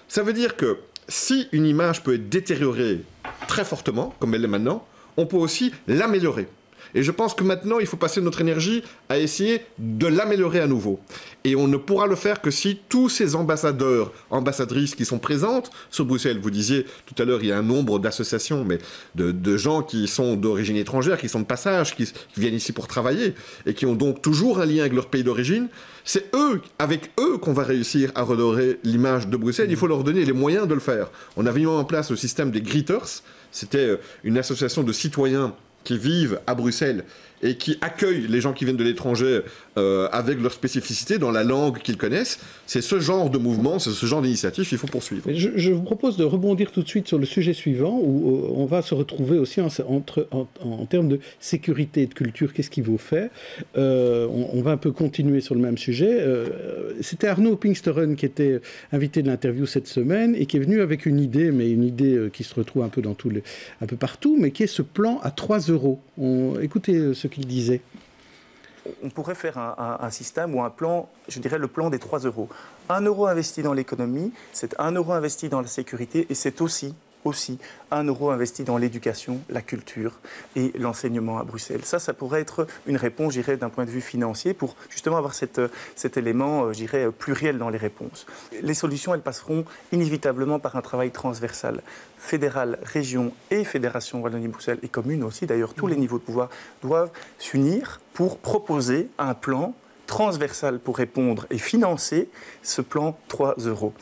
Ça veut dire que si une image peut être détériorée très fortement, comme elle l'est maintenant, on peut aussi l'améliorer. Et je pense que maintenant, il faut passer notre énergie à essayer de l'améliorer à nouveau. Et on ne pourra le faire que si tous ces ambassadeurs, ambassadrices qui sont présentes sur Bruxelles, vous disiez tout à l'heure, il y a un nombre d'associations, mais de, gens qui sont d'origine étrangère, qui sont de passage, qui, qui viennent ici pour travailler, et qui ont donc toujours un lien avec leur pays d'origine, c'est eux, avec eux, qu'on va réussir à redorer l'image de Bruxelles. Il faut leur donner les moyens de le faire. On avait mis en place le système des Greeters. C'était euh, une association de citoyens qui vivent à Bruxelles et qui accueillent les gens qui viennent de l'étranger euh, avec leur spécificité dans la langue qu'ils connaissent. C'est ce genre de mouvement, c'est ce genre d'initiative qu'il faut poursuivre. Je, vous propose de rebondir tout de suite sur le sujet suivant, où euh, on va se retrouver aussi en, entre, en, termes de sécurité et de culture, qu'est-ce qu'il vaut faire euh, on, va un peu continuer sur le même sujet. Euh, C'était Arnaud Pinksteren qui était invité de l'interview cette semaine et qui est venu avec une idée, mais une idée qui se retrouve un peu, dans tous les, un peu partout, mais qui est ce plan à 3 euros. Écoutez ce qu'il disait on pourrait faire un, un, un, système ou un plan, je dirais le plan des 3 euros. 1 euro investi dans l'économie, c'est 1 euro investi dans la sécurité et c'est aussi aussi un euro investi dans l'éducation, la culture et l'enseignement à Bruxelles. Ça, ça pourrait être une réponse, je dirais, d'un point de vue financier pour justement avoir cette, cet élément, je dirais, pluriel dans les réponses. Les solutions, elles passeront inévitablement par un travail transversal. Fédéral, région et fédération Wallonie-Bruxelles et commune aussi, d'ailleurs, tous les niveaux de pouvoir doivent s'unir pour proposer un plan transversal pour répondre et financer ce plan 3 euros.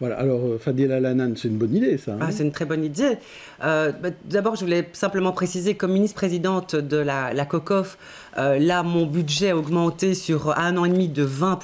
Voilà, alors euh, Fadila Lanan, c'est une bonne idée ça. Hein ah, c'est une très bonne idée. Euh, bah, D'abord, je voulais simplement préciser, comme ministre-présidente de la, la COCOF, euh, là, mon budget a augmenté sur un an et demi de 20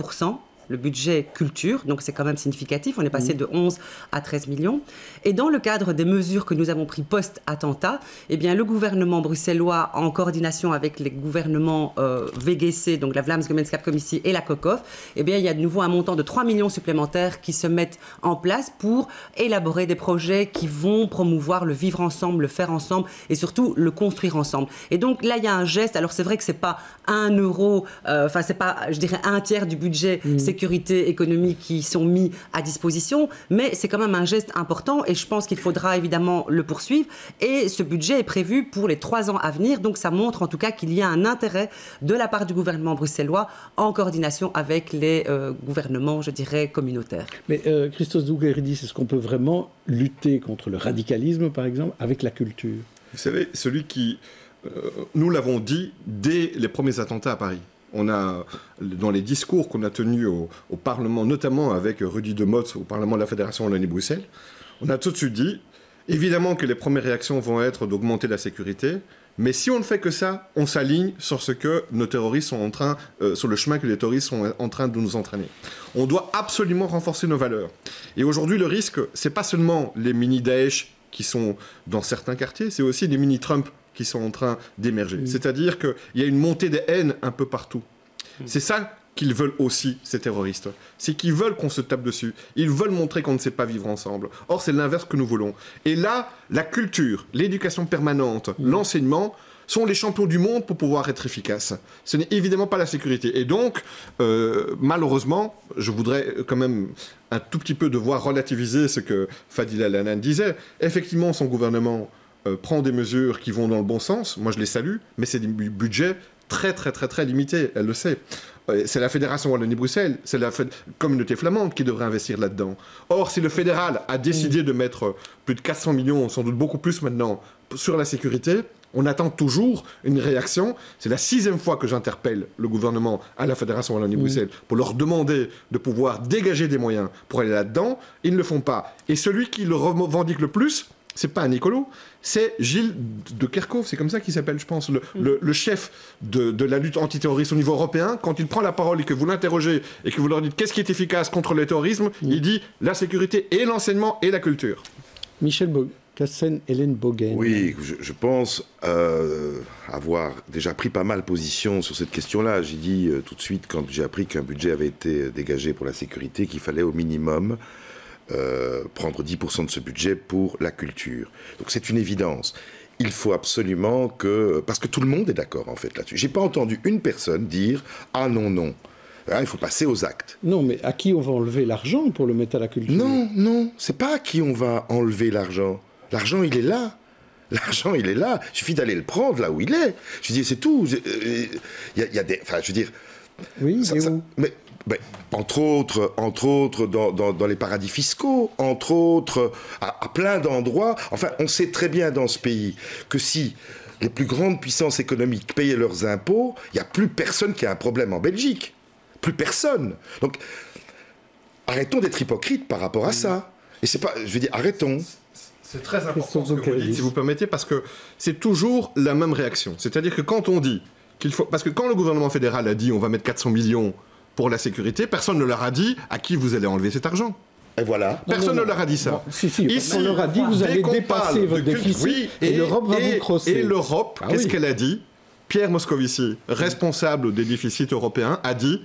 le budget culture, donc c'est quand même significatif. On est passé mmh. de 11 à 13 millions. Et dans le cadre des mesures que nous avons prises post-attentat, eh bien, le gouvernement bruxellois, en coordination avec les gouvernements euh, VGC, donc la Vlaams Gemeenschap Commissie et la COCOF, eh bien, il y a de nouveau un montant de 3 millions supplémentaires qui se mettent en place pour élaborer des projets qui vont promouvoir le vivre ensemble, le faire ensemble et surtout le construire ensemble. Et donc là, il y a un geste. Alors c'est vrai que c'est pas un euro, enfin euh, c'est pas, je dirais, un tiers du budget mmh. Sécurité économique qui sont mis à disposition, mais c'est quand même un geste important et je pense qu'il faudra évidemment le poursuivre. Et ce budget est prévu pour les trois ans à venir, donc ça montre en tout cas qu'il y a un intérêt de la part du gouvernement bruxellois en coordination avec les euh, gouvernements, je dirais, communautaires. Mais euh, Christos Dougherdi, est-ce qu'on peut vraiment lutter contre le radicalisme, par exemple, avec la culture? Vous savez, celui qui... Euh, nous l'avons dit dès les premiers attentats à Paris on a, dans les discours qu'on a tenus au, Parlement, notamment avec Rudy de Motz au Parlement de la Fédération Wallonie-Bruxelles, on a tout de suite dit, évidemment que les premières réactions vont être d'augmenter la sécurité, mais si on ne fait que ça, on s'aligne sur ce que nos terroristes sont en train, euh, sur le chemin que les terroristes sont en train de nous entraîner. On doit absolument renforcer nos valeurs. Et aujourd'hui, le risque, c'est pas seulement les mini-Daesh qui sont dans certains quartiers, c'est aussi les mini-Trump qui sont en train d'émerger. Mmh. C'est-à-dire qu'il y a une montée des haines un peu partout. Mmh. C'est ça qu'ils veulent aussi, ces terroristes. C'est qu'ils veulent qu'on se tape dessus. Ils veulent montrer qu'on ne sait pas vivre ensemble. Or, c'est l'inverse que nous voulons. Et là, la culture, l'éducation permanente, mmh. l'enseignement sont les champions du monde pour pouvoir être efficaces. Ce n'est évidemment pas la sécurité. Et donc, euh, malheureusement, je voudrais quand même un tout petit peu devoir relativiser ce que Fadila Lanan disait. Effectivement, son gouvernement euh, prend des mesures qui vont dans le bon sens, moi je les salue, mais c'est des budgets très très très très limités, elle le sait. Euh, c'est la Fédération Wallonie-Bruxelles, c'est la communauté flamande qui devrait investir là-dedans. Or, si le fédéral a décidé de mettre plus de 400 millions, sans doute beaucoup plus maintenant, sur la sécurité, On attend toujours une réaction. C'est la sixième fois que j'interpelle le gouvernement à la Fédération Wallonie-Bruxelles pour leur demander de pouvoir dégager des moyens pour aller là-dedans. Ils ne le font pas. Et celui qui le revendique le plus, c'est pas un Nicolo, c'est Gilles de Kerkhove, c'est comme ça qu'il s'appelle, je pense, le, le, chef de, de, la lutte antiterroriste au niveau européen. Quand il prend la parole et que vous l'interrogez et que vous leur dites qu'est-ce qui est efficace contre le terrorisme, il dit la sécurité et l'enseignement et la culture. Michel Cassen, Hélène Bogen. Oui, je, pense euh, avoir déjà pris pas mal position sur cette question-là. J'ai dit euh, tout de suite, quand j'ai appris qu'un budget avait été dégagé pour la sécurité, qu'il fallait au minimum euh, prendre 10% de ce budget pour la culture. Donc c'est une évidence. Il faut absolument que... Parce que tout le monde est d'accord en fait là-dessus. J'ai pas entendu une personne dire « Ah non, non ». Hein, il faut passer aux actes. Non, mais à qui on va enlever l'argent pour le mettre à la culture? Non, non, c'est pas à qui on va enlever l'argent. L'argent, il est là. L'argent, il est là. Il suffit d'aller le prendre là où il est. Je dis, c'est tout. Euh, il y, a des. Enfin, je veux dire. Oui, mais ben, entre autres, entre autres dans, les paradis fiscaux, entre autres à, plein d'endroits. Enfin, on sait très bien dans ce pays que si les plus grandes puissances économiques payaient leurs impôts, il n'y a plus personne qui a un problème en Belgique. Plus personne. Donc, arrêtons d'être hypocrites par rapport à ça. Et c'est pas, je veux dire, arrêtons. C'est très important ce que vous dites, si vous permettez, parce que c'est toujours la même réaction. C'est-à-dire que quand on dit qu'il faut... Parce que quand le gouvernement fédéral a dit on va mettre 400 millions pour la sécurité, personne ne leur a dit à qui vous allez enlever cet argent. Et voilà. Personne ne leur a dit ça. si, si, Ici, on leur a dit vous allez dépasser votre déficit et, l'Europe va vous crosser. Et l'Europe, ah qu'est-ce qu'elle a dit? Pierre Moscovici, responsable des déficits européens, a dit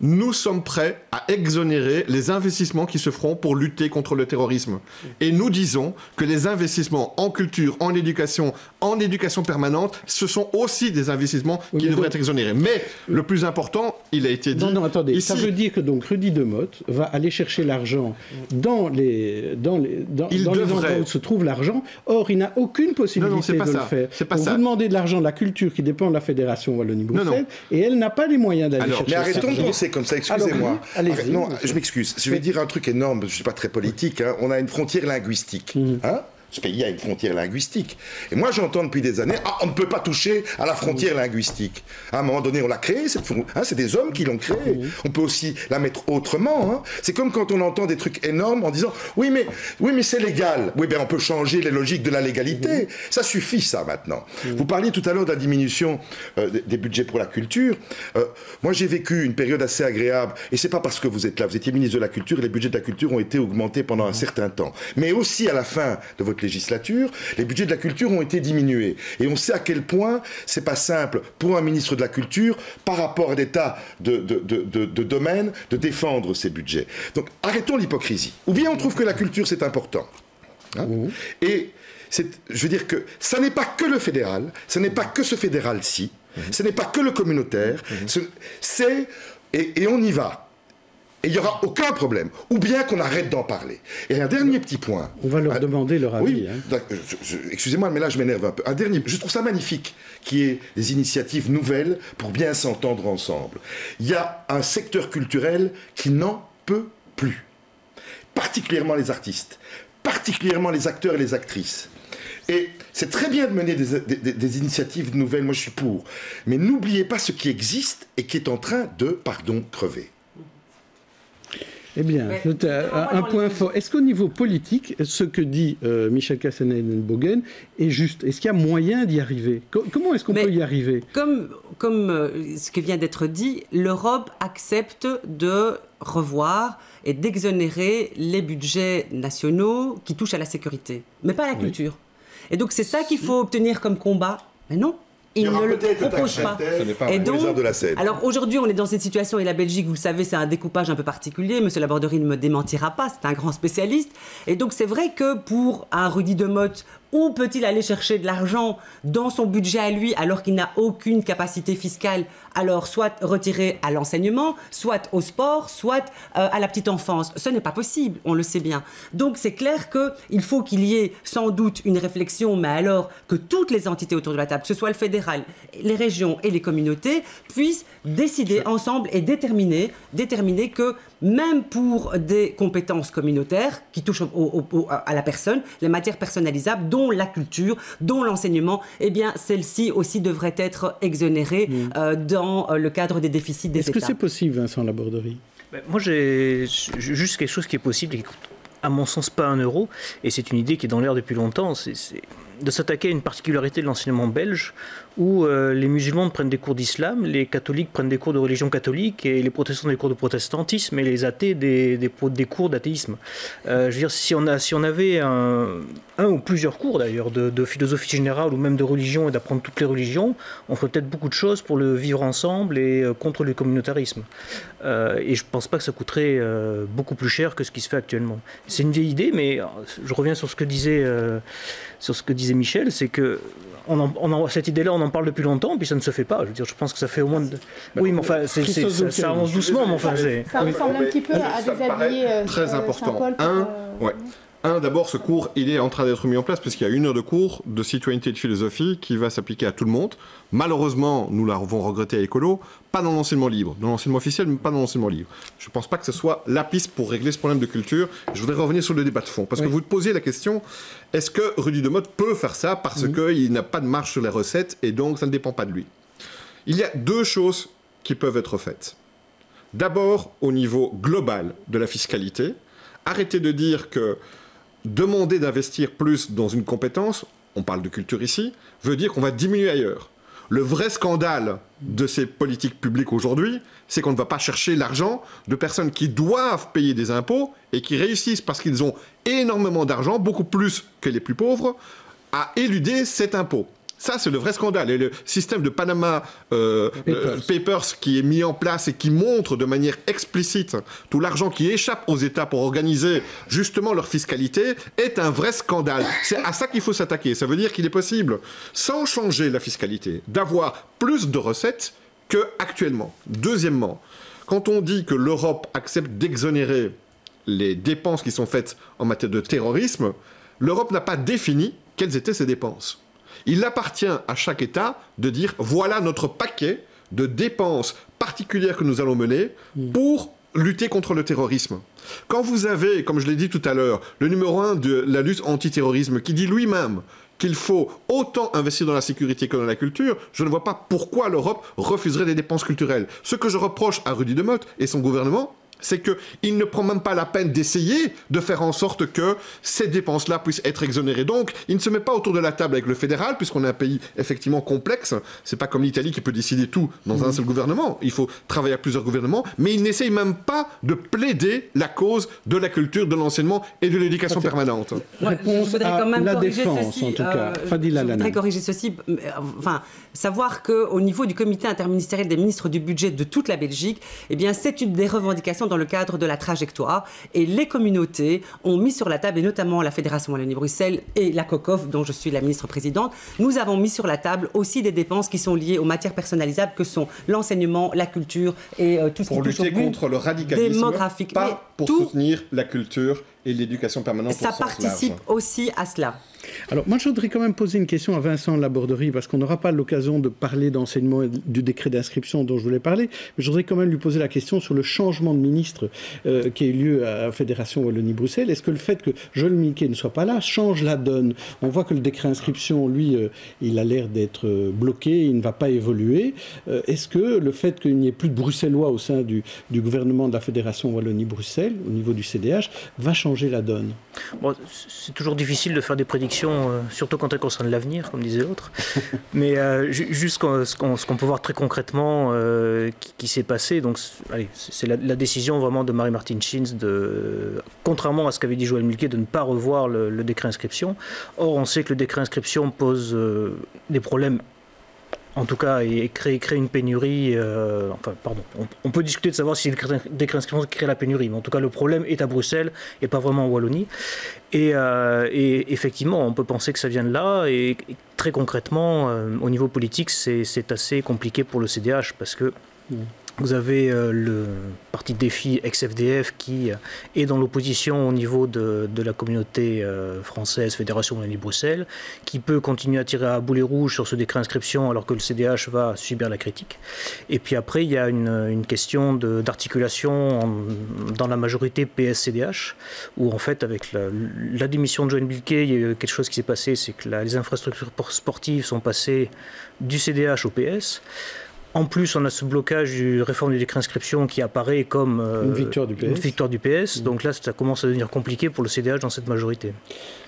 nous sommes prêts à exonérer les investissements qui se feront pour lutter contre le terrorisme. Et nous disons que les investissements en culture, en éducation, en éducation permanente, ce sont aussi des investissements qui devraient être exonérés. Mais le plus important, il a été dit. Non, non, attendez. Ça veut dire que donc Rudy Demotte va aller chercher l'argent dans les, dans les, dans, les endroits où se trouve l'argent. Or, il n'a aucune possibilité de le faire. Pas vous demandez de l'argent de la culture qui dépend de la Fédération Wallonie-Bruxelles et elle n'a pas les moyens d'aller chercher. Mais arrêtons de penser comme ça, excusez-moi. Non, je m'excuse. Je vais dire un truc énorme, je ne suis pas très politique. Hein. On a une frontière linguistique. Mhm. Hein ce pays a une frontière linguistique. Et moi, j'entends depuis des années, ah, on ne peut pas toucher à la frontière linguistique. À un moment donné, on l'a créée, hein, c'est des hommes qui l'ont créée. On peut aussi la mettre autrement. Hein. C'est comme quand on entend des trucs énormes en disant, oui, mais, oui, mais c'est légal. Oui, ben on peut changer les logiques de la légalité. Ça suffit, ça, maintenant. Vous parliez tout à l'heure de la diminution euh, des budgets pour la culture. Euh, moi, j'ai vécu une période assez agréable, et c'est pas parce que vous êtes là, vous étiez ministre de la Culture, et les budgets de la culture ont été augmentés pendant un certain temps. Mais aussi à la fin de votre législature, les budgets de la culture ont été diminués. Et on sait à quel point c'est pas simple pour un ministre de la Culture, par rapport à des tas de, de, domaines, de défendre ces budgets. Donc arrêtons l'hypocrisie. Ou bien on trouve que la culture c'est important. Hein. Mmh. Et je veux dire que ça n'est pas que le fédéral, ce n'est pas que ce fédéral-ci, mmh. ce n'est pas que le communautaire, mmh. c'est, et on y va. Et il n'y aura aucun problème. Ou bien qu'on arrête d'en parler. Et un dernier petit point. On va leur euh, demander leur avis. Oui, hein. excusez-moi, mais là je m'énerve un peu. Un dernier, je trouve ça magnifique qu'il y ait des initiatives nouvelles pour bien s'entendre ensemble. Il y a un secteur culturel qui n'en peut plus. Particulièrement les artistes, particulièrement les acteurs et les actrices. Et c'est très bien de mener des, des, initiatives nouvelles, moi je suis pour. Mais n'oubliez pas ce qui existe et qui est en train de, pardon, crever. Eh bien, un, point fort. Est-ce qu'au niveau politique, ce que dit euh, Michel Kassanen-Bogen est juste? Est-ce qu'il y a moyen d'y arriver? Comment est-ce qu'on peut y arriver? Comme, comme euh, ce qui vient d'être dit, l'Europe accepte de revoir et d'exonérer les budgets nationaux qui touchent à la sécurité, mais pas à la culture. Et donc c'est ça qu'il faut obtenir comme combat? Mais non, il ne le propose pas. et donc, de la alors aujourd'hui, on est dans cette situation et la Belgique, vous le savez, c'est un découpage un peu particulier. Monsieur Laborderie ne me démentira pas, c'est un grand spécialiste. Et donc c'est vrai que pour un Rudy Demotte où peut-il aller chercher de l'argent dans son budget à lui alors qu'il n'a aucune capacité fiscale? Alors soit retirer à l'enseignement, soit au sport, soit euh, à la petite enfance. Ce n'est pas possible, on le sait bien. Donc c'est clair qu'il faut qu'il y ait sans doute une réflexion, mais alors que toutes les entités autour de la table, que ce soit le fédéral, les régions et les communautés, puissent décider ensemble et déterminer, déterminer que même pour des compétences communautaires qui touchent à la personne, les matières personnalisables, dont la culture, dont l'enseignement, eh bien, celles-ci aussi devraient être exonérées euh, dans euh, le cadre des déficits des Est-ce que c'est possible, Vincent Laborderie Ben, Moi, j'ai juste quelque chose qui est possible et qui coûte, à mon sens, pas un euro. Et c'est une idée qui est dans l'air depuis longtemps. C'est de s'attaquer à une particularité de l'enseignement belge où euh, les musulmans prennent des cours d'islam, les catholiques prennent des cours de religion catholique et les protestants des cours de protestantisme et les athées des, cours d'athéisme. Euh, je veux dire, si on, a, si on avait un, ou plusieurs cours d'ailleurs de, philosophie générale ou même de religion et d'apprendre toutes les religions, on ferait peut-être beaucoup de choses pour le vivre ensemble et euh, contre le communautarisme. Et je ne pense pas que ça coûterait beaucoup plus cher que ce qui se fait actuellement. C'est une vieille idée, mais je reviens sur ce que disait, sur ce que disait Michel, c'est que cette idée-là, on en parle depuis longtemps, puis ça ne se fait pas. Je veux dire, je pense que ça fait au moins. de- Oui, mais enfin, c'est- c'est- ça, ça avance doucement, mais enfin, c'est. Ça ressemble un petit peu à des habillés Très euh, important. Un, euh, ouais. Un, d'abord, ce cours, il est en train d'être mis en place puisqu'il y a une heure de cours de citoyenneté et de philosophie qui va s'appliquer à tout le monde. Malheureusement, nous l'avons regretté à Écolo, pas dans l'enseignement libre, dans l'enseignement officiel, mais pas dans l'enseignement libre. Je ne pense pas que ce soit la piste pour régler ce problème de culture. Je voudrais revenir sur le débat de fond, parce que vous posiez la question, est-ce que Rudy Demotte peut faire ça parce qu'il n'a pas de marge sur les recettes et donc ça ne dépend pas de lui? Il y a deux choses qui peuvent être faites. D'abord, au niveau global de la fiscalité, arrêtez de dire que demander d'investir plus dans une compétence, on parle de culture ici, veut dire qu'on va diminuer ailleurs. Le vrai scandale de ces politiques publiques aujourd'hui, c'est qu'on ne va pas chercher l'argent de personnes qui doivent payer des impôts et qui réussissent parce qu'ils ont énormément d'argent, beaucoup plus que les plus pauvres, à éluder cet impôt. Ça, c'est le vrai scandale. Et le système de Panama euh, euh, Papers qui est mis en place et qui montre de manière explicite tout l'argent qui échappe aux États pour organiser justement leur fiscalité est un vrai scandale. C'est à ça qu'il faut s'attaquer. Ça veut dire qu'il est possible, sans changer la fiscalité, d'avoir plus de recettes que actuellement. Deuxièmement, quand on dit que l'Europe accepte d'exonérer les dépenses qui sont faites en matière de terrorisme, l'Europe n'a pas défini quelles étaient ces dépenses. Il appartient à chaque État de dire voilà notre paquet de dépenses particulières que nous allons mener pour lutter contre le terrorisme. Quand vous avez, comme je l'ai dit tout à l'heure, le numéro un de la lutte antiterrorisme qui dit lui-même qu'il faut autant investir dans la sécurité que dans la culture, je ne vois pas pourquoi l'Europe refuserait des dépenses culturelles. Ce que je reproche à Rudy Demotte et son gouvernement, c'est qu'il ne prend même pas la peine d'essayer de faire en sorte que ces dépenses-là puissent être exonérées. Donc, il ne se met pas autour de la table avec le fédéral, puisqu'on est un pays effectivement complexe. C'est pas comme l'Italie qui peut décider tout dans un seul gouvernement. Il faut travailler à plusieurs gouvernements, mais il n'essaye même pas de plaider la cause de la culture, de l'enseignement et de l'éducation permanente. Ouais, je voudrais quand même la corriger défense, ceci, en tout cas. euh, je voudrais corriger ceci. euh, Enfin, savoir qu'au niveau du comité interministériel des ministres du budget de toute la Belgique, eh bien, c'est une des revendications dans le cadre de la trajectoire. Et les communautés ont mis sur la table, et notamment la Fédération Wallonie-Bruxelles et la COCOF, dont je suis la ministre présidente, nous avons mis sur la table aussi des dépenses qui sont liées aux matières personnalisables que sont l'enseignement, la culture et euh, tout ce Pour qui touche lutter contre le radicalisme, démographique. Mais pas pour tout- soutenir la culture et l'éducation permanente. ça participe aussi à cela. Alors, moi, je voudrais quand même poser une question à Vincent Laborderie, parce qu'on n'aura pas l'occasion de parler d'enseignement et du décret d'inscription dont je voulais parler, mais je voudrais quand même lui poser la question sur le changement de ministre euh, qui a eu lieu à la Fédération Wallonie-Bruxelles. Est-ce que le fait que Joël Milquet ne soit pas là change la donne? On voit que le décret d'inscription, lui, euh, il a l'air d'être euh, bloqué, il ne va pas évoluer. Est-ce que le fait qu'il n'y ait plus de Bruxellois au sein du, du gouvernement de la Fédération Wallonie-Bruxelles, au niveau du CDH, va changer la donne? Bon, c'est toujours difficile de faire des prédictions, euh, surtout quand elles concernent l'avenir, comme disait l'autre. Mais euh, ju- juste ce qu'on- peut voir très concrètement euh, qui, qui s'est passé, donc c'est- la, la décision vraiment de Marie-Martine Schins de, contrairement à ce qu'avait dit Joël Mulquet, de ne pas revoir le, le décret inscription. Or, on sait que le décret inscription pose des problèmes en tout cas, et crée, crée une pénurie. euh, enfin, pardon, on, peut discuter de savoir si le décret- d'inscription crée la pénurie, mais en tout cas, le problème est à Bruxelles et pas vraiment en Wallonie. Et, euh, effectivement, on peut penser que ça vient de là, et, très concrètement, euh, au niveau politique, c'est assez compliqué pour le CDH parce que. Vous avez euh, le parti défi ex-FDF qui est dans l'opposition au niveau de, la communauté euh, française Fédération Wallonie-Bruxelles, qui peut continuer à tirer à boulet rouge sur ce décret d'inscription alors que le CDH va subir la critique. Et puis après, il y a une, question d'articulation dans la majorité PS-CDH, où en fait, avec la, démission de Joanne Bilquet, il y a eu quelque chose qui s'est passé, c'est que les infrastructures sportives sont passées du CDH au PS. En plus, on a ce blocage du réforme du décret d'inscription qui apparaît comme euh, une victoire du PS. Une victoire du PS. Mmh. Donc là, ça commence à devenir compliqué pour le CDH dans cette majorité.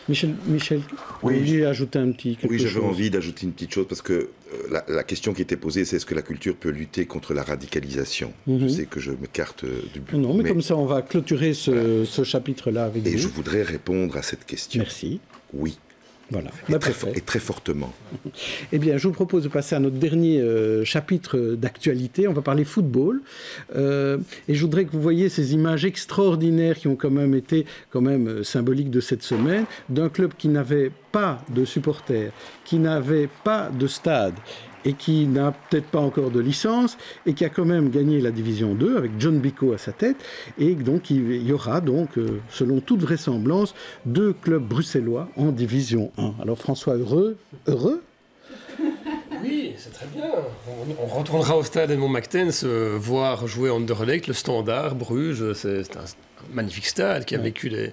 Michel, Michel oui, ajouter un petit Oui, j'avais envie d'ajouter une petite chose parce que euh, la, question qui était posée, c'est est-ce que la culture peut lutter contre la radicalisation? Je mmh. sais que je m'écarte euh, du but. Non, mais, comme ça, on va clôturer ce, ce chapitre-là avec Et vous. je voudrais répondre à cette question. Merci. Oui. Voilà. Et, très, et, très, fortement. Eh bien, je vous propose de passer à notre dernier euh, chapitre d'actualité. On va parler football. Euh, et je voudrais que vous voyez ces images extraordinaires qui ont quand même été quand même euh, symboliques de cette semaine, d'un club qui n'avait pas de supporters, qui n'avait pas de stade et qui n'a peut-être pas encore de licence et qui a quand même gagné la division 2 avec John Bico à sa tête et donc il y aura donc euh, selon toute vraisemblance deux clubs bruxellois en division 1. Alors François heureux heureux c'est très bien. On, retournera au stade Edmond Mactens euh, voir jouer Anderlecht, le Standard, Bruges. C'est un magnifique stade qui a vécu des,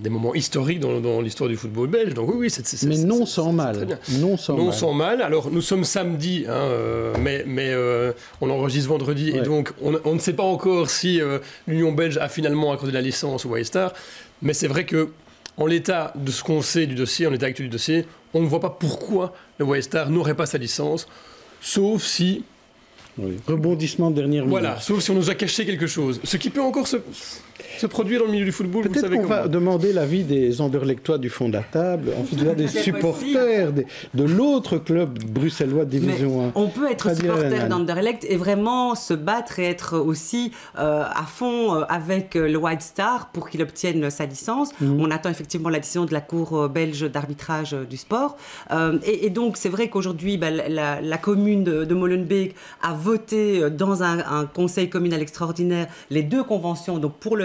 des moments historiques dans, l'histoire du football belge. Donc oui, oui, c'est mais non sans mal. Non sans non mal. sans mal. Alors nous sommes samedi, hein, euh, mais, mais euh, on enregistre vendredi et donc on, ne sait pas encore si euh, l'Union belge a finalement accordé la licence au White Star. Mais c'est vrai que en l'état de ce qu'on sait du dossier, en l'état actuel du dossier, on ne voit pas pourquoi le White Star n'aurait pas sa licence, sauf si Rebondissement de dernière minute. Voilà, sauf si on nous a caché quelque chose. Ce qui peut encore se, se produire le milieu du football. Peut-être qu'on va demander l'avis des Anderlechtois du fond de la table, en fait, des supporters de l'autre club bruxellois de Division 1. On peut être supporter d'Anderlecht et vraiment se battre et être aussi euh, à fond euh, avec euh, le White Star pour qu'il obtienne sa licence. Mhm. On attend effectivement la décision de la Cour belge d'arbitrage du sport. Et, donc, c'est vrai qu'aujourd'hui, bah, la, commune de, Molenbeek a voté dans un, un conseil communal extraordinaire les deux conventions, donc pour le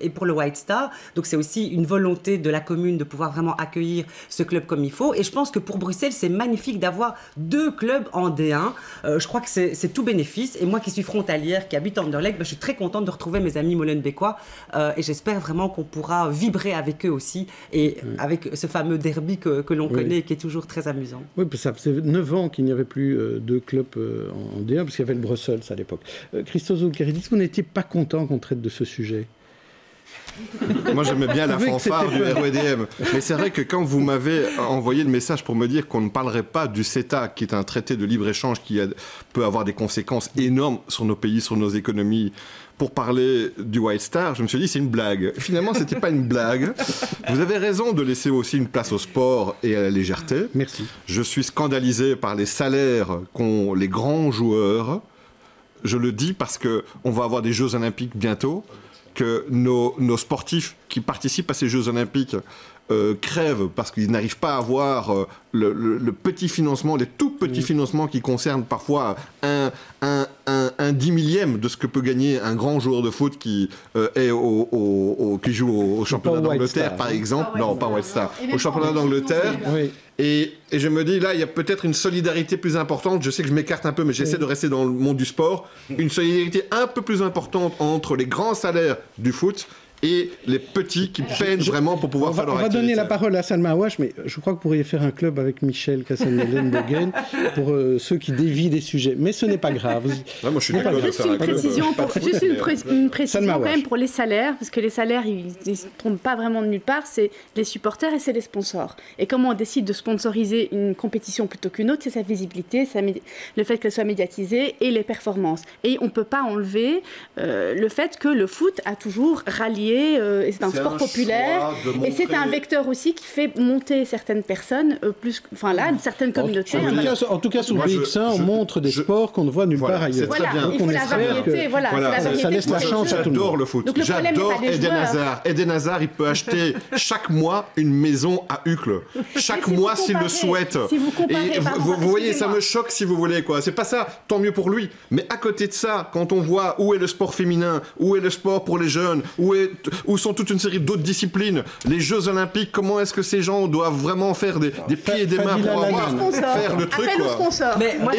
Et pour le White Star. Donc c'est aussi une volonté de la commune de pouvoir vraiment accueillir ce club comme il faut. Et je pense que pour Bruxelles, c'est magnifique d'avoir deux clubs en D1. Euh, je crois que c'est tout bénéfice. Et moi qui suis frontalière, qui habite en Anderlecht, ben, je suis très contente de retrouver mes amis molenbeekois. Euh, et j'espère vraiment qu'on pourra vibrer avec eux aussi. Et avec ce fameux derby que, que l'on connaît et qui est toujours très amusant. Oui, ça faisait 9 ans qu'il n'y avait plus euh, deux clubs en D1, parce qu'il y avait le Brussels à l'époque. Christos Zoulkeridis, vous n'étiez pas content qu'on traite de ce sujet? Moi, j'aimais bien la fanfare du REDM. Mais c'est vrai que quand vous m'avez envoyé le message pour me dire qu'on ne parlerait pas du CETA, qui est un traité de libre-échange qui peut avoir des conséquences énormes sur nos pays, sur nos économies, pour parler du White Star, je me suis dit c'est une blague. Finalement, c'était pas une blague. Vous avez raison de laisser aussi une place au sport et à la légèreté. Merci. Je suis scandalisé par les salaires qu'ont les grands joueurs. Je le dis parce que on va avoir des Jeux Olympiques bientôt que nos, sportifs qui participent à ces Jeux olympiques euh, crèvent parce qu'ils n'arrivent pas à avoir euh, le, petit financement, les tout petits mmh. financements qui concernent parfois un, un, un, dix millième de ce que peut gagner un grand joueur de foot qui, euh, est au, qui joue au, championnat d'Angleterre, par exemple. non, pas White Star. Au championnat d'Angleterre. Et, et, je me dis, là, il y a peut-être une solidarité plus importante. Je sais que je m'écarte un peu, mais j'essaie de rester dans le monde du sport. Une solidarité un peu plus importante entre les grands salaires du foot et les petits qui peinent vraiment pour pouvoir faire leur On va donner la parole à Salma Awash, mais je crois que vous pourriez faire un club avec Michel Kassan Bogen pour euh, ceux qui dévient des sujets. Mais ce n'est pas grave. moi, je suis d'accord Juste une précision, pour, juste une, précision quand même pour les salaires, parce que les salaires, ils ne se trompent pas vraiment de nulle part. C'est les supporters et c'est les sponsors. Et comment on décide de sponsoriser une compétition plutôt qu'une autre, c'est sa visibilité, le fait qu'elle soit médiatisée et les performances. Et on ne peut pas enlever euh, le fait que le foot a toujours rallié varié, et c'est un sport populaire, et c'est un vecteur aussi qui fait monter certaines personnes, plus, enfin là, certaines communautés. En, tout, cas, en tout cas, sur BX1, on montre des sports qu'on ne voit nulle part ailleurs. Voilà, il faut la variété, voilà, ça laisse la chance à tout le monde. J'adore le foot, j'adore Eden Hazard. Eden Hazard, il peut acheter chaque mois une maison à Uccle. Chaque mois s'il le souhaite. Si vous, comparez, et vous, vous voyez, ça me choque si vous voulez quoi. C'est pas ça, tant mieux pour lui. Mais à côté de ça, quand on voit où est le sport féminin, où est le sport pour les jeunes, où, est, où sont toute une série d'autres disciplines, les Jeux Olympiques, comment est-ce que ces gens doivent vraiment faire des, des pieds et des mains pour avoir, faire le truc quoi. Mais moi,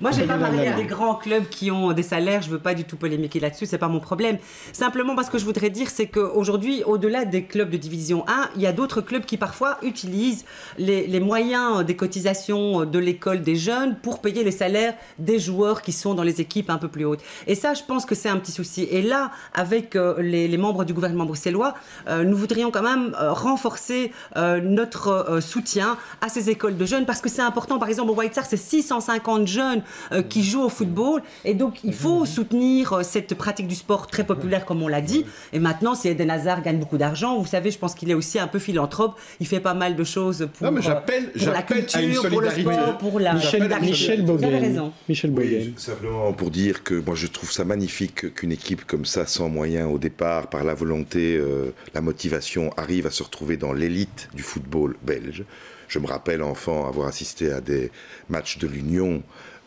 moi j'ai pas parlé des grands clubs qui ont des salaires. Je veux pas du tout polémiquer là-dessus. C'est pas mon problème. Simplement parce que je voudrais dire, c'est qu'aujourd'hui, au-delà des clubs de division 1, il y a d'autres clubs qui parfois utilisent les, les moyens des cotisations de l'école des jeunes pour payer les salaires des joueurs qui sont dans les équipes un peu plus hautes. Et ça, je pense que c'est un petit souci. Et là, avec euh, les, les, membres du gouvernement bruxellois, euh, nous voudrions quand même euh, renforcer euh, notre euh, soutien à ces écoles de jeunes parce que c'est important. Par exemple, au White Star, c'est 650 jeunes euh, qui jouent au football. Et donc, il faut soutenir cette pratique du sport très populaire, comme on l'a dit. Et maintenant, si Eden Hazard gagne beaucoup d'argent, vous savez, je pense qu'il est aussi un peu philanthrope. Il fait pas mal de choses pour, non, j'appelle, pour la culture, pour le sport, pour la Michel, Michel Bogen. Michel Bogen. Simplement pour dire que moi je trouve ça magnifique qu'une équipe comme ça, sans moyens au départ, par la volonté, euh, la motivation, arrive à se retrouver dans l'élite du football belge. Je me rappelle enfant avoir assisté à des matchs de l'Union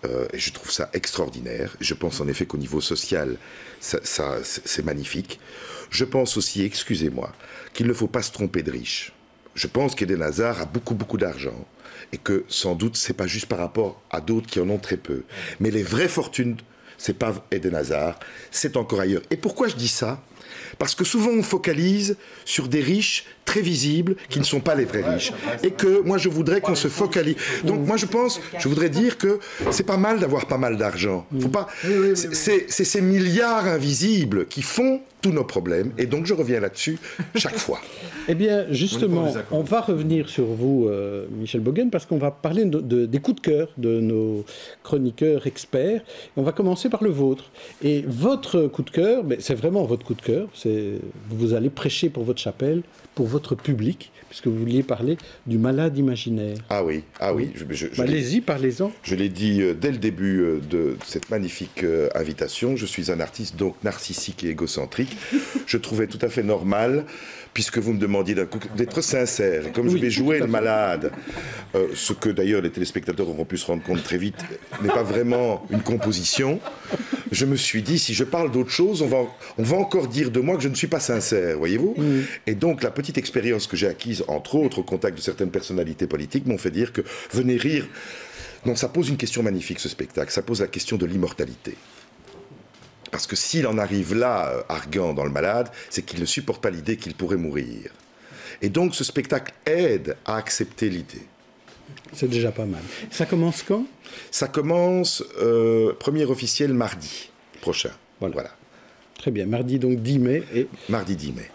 euh, et je trouve ça extraordinaire. Je pense en effet qu'au niveau social, ça, c'est magnifique. Je pense aussi, excusez-moi, qu'il ne faut pas se tromper de riche. Je pense qu'Eden Hazard a beaucoup, beaucoup d'argent et que sans doute c'est pas juste par rapport à d'autres qui en ont très peu. Mais les vraies fortunes, c'est pas Eden Hazard, c'est encore ailleurs. Et pourquoi je dis ça? Parce que souvent on focalise sur des riches très visibles qui ne sont pas les vrais riches. Et que moi je voudrais qu'on se focalise. Donc moi je pense, je voudrais dire que c'est pas mal d'avoir pas mal d'argent. Faut pas. C'est ces milliards invisibles qui font tous nos problèmes. Et donc je reviens là-dessus chaque fois. Eh bien justement, on va revenir sur vous, euh, Michel Bogen, parce qu'on va parler de, de, des coups de cœur de nos chroniqueurs experts. On va commencer par le vôtre. Et votre coup de cœur, c'est vraiment votre coup de cœur. Vous allez prêcher pour votre chapelle, pour votre public, puisque vous vouliez parler du malade imaginaire. Ah oui, ah oui. Bah, Allez-y, parlez-en. Je l'ai dit euh, dès le début euh, de cette magnifique euh, invitation. Je suis un artiste donc narcissique et égocentrique. je trouvais tout à fait normal puisque vous me demandiez d'être sincère. Et comme oui, je vais jouer le malade, euh, ce que d'ailleurs les téléspectateurs auront pu se rendre compte très vite n'est pas vraiment une composition, je me suis dit, si je parle d'autre chose, on va, on va encore dire de moi que je ne suis pas sincère, voyez-vous? Et donc la petite expérience que j'ai acquise, entre autres, au contact de certaines personnalités politiques, m'ont fait dire que venez rire. Non, ça pose une question magnifique, ce spectacle. Ça pose la question de l'immortalité. Parce que s'il en arrive là, euh, arguant dans le malade, c'est qu'il ne supporte pas l'idée qu'il pourrait mourir. Et donc ce spectacle aide à accepter l'idée. C'est déjà pas mal. Ça commence quand? Ça commence, euh, premier officiel, mardi prochain. Voilà. voilà. Très bien, mardi donc 10 mai. Et... Mardi 10 mai.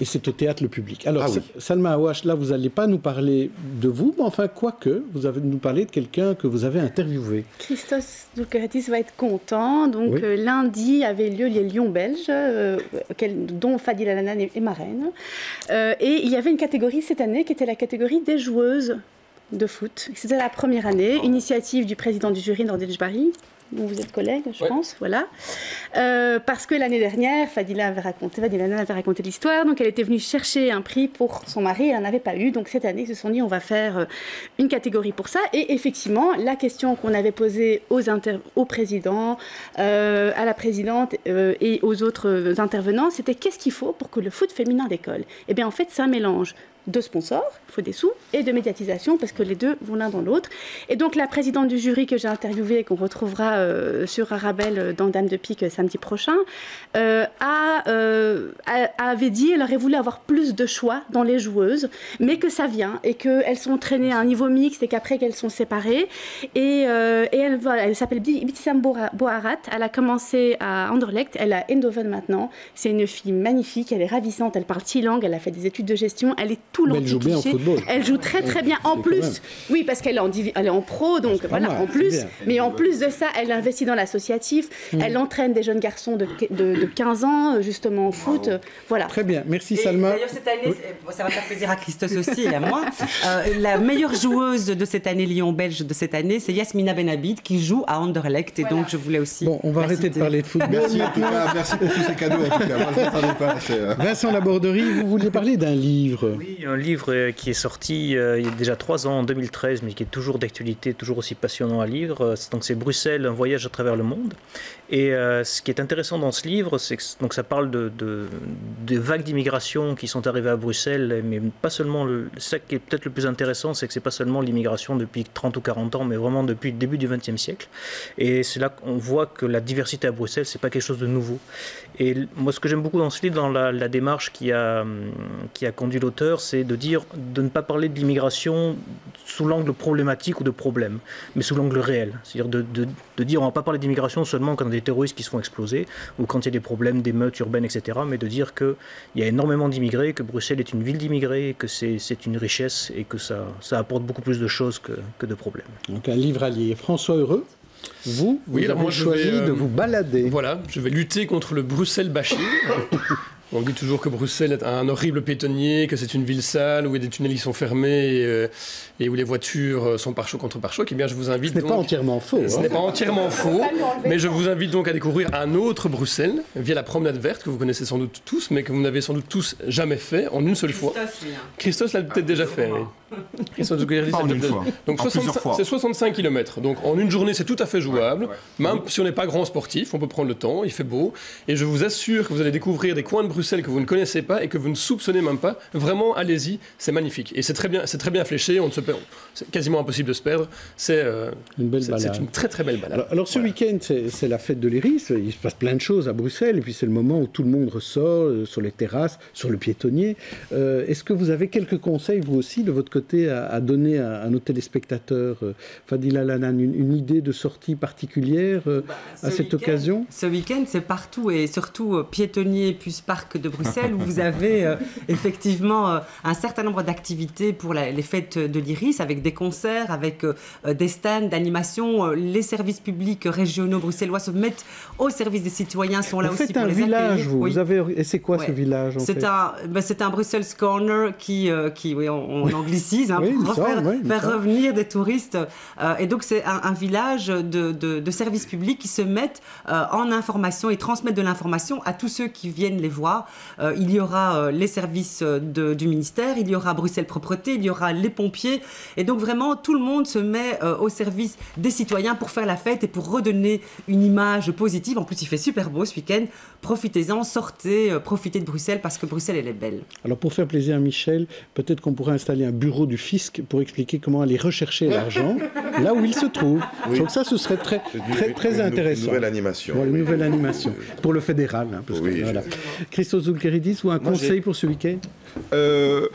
Et c'est au théâtre le public. Alors, ah oui. Salma Awash, là, vous n'allez pas nous parler de vous, mais enfin, quoique, vous allez nous parler de quelqu'un que vous avez interviewé. Christos Zoukaratis va être content. Donc, oui. euh, lundi avait lieu les Lions belges, euh, dont Fadil Alanan est, est marraine. Euh, et il y avait une catégorie cette année qui était la catégorie des joueuses de foot. C'était la première année, initiative du président du jury, Nordel Jbari, dont vous êtes collègue, je ouais. pense, voilà. Euh, parce que l'année dernière, Fadila avait raconté, Fadila avait raconté l'histoire, donc elle était venue chercher un prix pour son mari, elle n'en avait pas eu, donc cette année, ils se sont dit, on va faire euh, une catégorie pour ça, et effectivement, la question qu'on avait posée aux, inter aux présidents, euh, à la présidente euh, et aux autres intervenants, c'était qu'est-ce qu'il faut pour que le foot féminin décolle? Eh bien, en fait, c'est un mélange de sponsors, il faut des sous, et de médiatisation, parce que les deux vont l'un dans l'autre. Et donc la présidente du jury que j'ai interviewée, qu'on retrouvera euh, sur Arabelle dans Dame de Pique samedi prochain, euh, a, euh, avait dit, elle aurait voulu avoir plus de choix dans les joueuses, mais que ça vient, et qu'elles sont traînées à un niveau mixte, et qu'après qu'elles sont séparées. Et, et elle s'appelle Ibtissam Boharat, elle a commencé à Anderlecht, elle a Eindhoven maintenant, c'est une fille magnifique, elle est ravissante, elle parle six langues, elle a fait des études de gestion, elle est tout Mais elle joue bien au l'anti-cliché. football. Elle joue très très bien. En plus, oui, parce qu'elle est en, divi- elle est en pro, donc voilà, mal, en plus. Mais en plus de ça, elle investit dans l'associatif. Mm. Elle entraîne des jeunes garçons de, de, de 15 ans, justement, au foot. Voilà. Très bien. Merci Et Salma. D'ailleurs, cette année, ça va faire plaisir à Christos aussi et à moi. Euh, la meilleure joueuse de cette année, Lyon-Belge de cette année, c'est Yasmina Benabid qui joue à Anderlecht. Et donc, je voulais aussi. Bon, on va arrêter de parler de football. Merci en tout cas, merci pour tous ces cadeaux en tout cas. Moi, je m'attendais pas. c'est, euh, Vincent Laborderie, vous vouliez parler d'un livre. Oui, un livre euh, qui est sorti euh, il y a déjà trois ans, en 2013, mais qui est toujours d'actualité, toujours aussi passionnant à lire. Euh, Donc c'est Bruxelles, un voyage à travers le monde. Et ce qui est intéressant dans ce livre, c'est que donc ça parle de, de, vagues d'immigration qui sont arrivées à Bruxelles, mais pas seulement. Le, ça qui est peut-être le plus intéressant, c'est que c'est pas seulement l'immigration depuis 30 ou 40 ans, mais vraiment depuis le début du XXe siècle. Et c'est là qu'on voit que la diversité à Bruxelles, c'est pas quelque chose de nouveau. Et moi, ce que j'aime beaucoup dans ce livre, dans la, la démarche qui a, hum, qui a conduit l'auteur, c'est de dire de ne pas parler de l'immigration sous l'angle problématique ou de problème, mais sous l'angle réel. C'est-à-dire de, de, de dire on va pas parler d'immigration seulement quand il y a des terroristes qui se font exploser ou quand il y a des problèmes d'émeutes urbaines, etc., mais de dire qu'il y a énormément d'immigrés, que Bruxelles est une ville d'immigrés, que c'est c'est une richesse et que ça, ça apporte beaucoup plus de choses que, que de problèmes. Donc un livre lire. François Heureux, vous, vous alors avez moi, je choisi vais, euh, de vous balader. Voilà, je vais lutter contre le Bruxelles bashing. On dit toujours que Bruxelles est un horrible pétonnier, que c'est une ville sale, où il y a des tunnels qui sont fermés et, euh, et où les voitures euh, sont par choc contre par choc. Eh bien, je vous invite Ce n'est pas entièrement faux. Ce hein. n'est pas entièrement faux, mais je vous invite donc à découvrir un autre Bruxelles via la promenade verte que vous connaissez sans doute tous, mais que vous n'avez sans doute tous jamais fait en une seule fois. Christos l'a peut-être déjà fait. oui. Donc en plusieurs 65 fois. c'est 65 km. Donc en une journée, c'est tout à fait jouable. Même si on n'est pas grand sportif, on peut prendre le temps, il fait beau. Et je vous assure que vous allez découvrir des coins de Bruxelles que vous ne connaissez pas et que vous ne soupçonnez même pas. Vraiment, allez-y, c'est magnifique. Et c'est très bien, c'est très bien fléché, on ne se perd- c'est quasiment impossible de se perdre. C'est euh, Une belle c'est- une très très belle balade. Alors, alors ce week-end, c'est la fête de l'Iris. Il se passe plein de choses à Bruxelles. Et puis c'est le moment où tout le monde ressort euh, sur les terrasses, sur le piétonnier. Euh, Est-ce que vous avez quelques conseils, vous aussi, de votre côté, à, à donner à, à nos téléspectateurs euh, Fadila Lanan, une, une idée de sortie particulière euh, à Ce cette occasion? Ce week-end, c'est partout et surtout euh, piétonnier plus parc de Bruxelles où vous avez euh, effectivement euh, un certain nombre d'activités pour la- les fêtes de l'Iris avec des concerts, avec euh, euh, des stands d'animation. Euh, les services publics régionaux bruxellois se mettent au service des citoyens, sont là Vous aussi pour un les village, vous. Oui. vous avez... Et c'est quoi ce village C'est un, ben, un Brussels Corner qui, euh, qui oui, on, on anglicise, hein, Oui, pour semble, faire, revenir des touristes. Euh, et donc, c'est un, un village de, de, de services publics qui se mettent euh, en information et transmettent de l'information à tous ceux qui viennent les voir. Il y aura les services de- du ministère, il y aura Bruxelles Propreté, il y aura les pompiers. Et donc, vraiment, tout le monde se met euh, au service des citoyens pour faire la fête et pour redonner une image positive. En plus, il fait super beau ce week-end. Profitez-en, sortez, euh, profitez de Bruxelles parce que Bruxelles, elle est belle. Alors pour faire plaisir à Michel, peut-être qu'on pourrait installer un bureau du fisc pour expliquer comment aller rechercher l'argent là où il se trouve. Oui. Donc ça, ce serait très, très, une- très une- intéressant. Une nouvelle animation. Voilà, une nouvelle animation pour le fédéral. hein, parce que, Oui, voilà. Christos Zoulkeridis, ou un Moi, conseil pour ce week-end? Euh,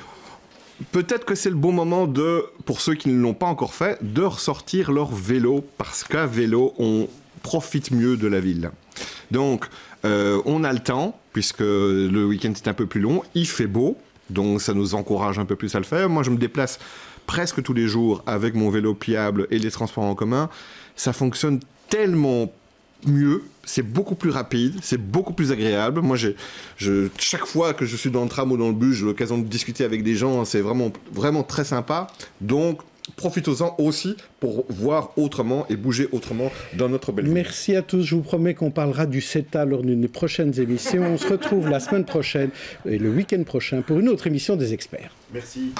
Peut-être que c'est le bon moment de, pour ceux qui ne l'ont pas encore fait, de ressortir leur vélo parce qu'à vélo, on profite mieux de la ville. Donc, euh, on a le temps puisque le week-end est un peu plus long. Il fait beau, donc ça nous encourage un peu plus à le faire. Moi, je me déplace presque tous les jours avec mon vélo pliable et les transports en commun. Ça fonctionne tellement mieux, c'est beaucoup plus rapide, c'est beaucoup plus agréable. Moi, j'ai, je, chaque fois que je suis dans le tram ou dans le bus, j'ai l'occasion de discuter avec des gens, c'est vraiment, vraiment très sympa. Donc, profitons-en aussi pour voir autrement et bouger autrement dans notre belle ville. Merci à tous. Je vous promets qu'on parlera du CETA lors d'une des prochaines émissions. On se retrouve la semaine prochaine et le week-end prochain pour une autre émission des experts. Merci.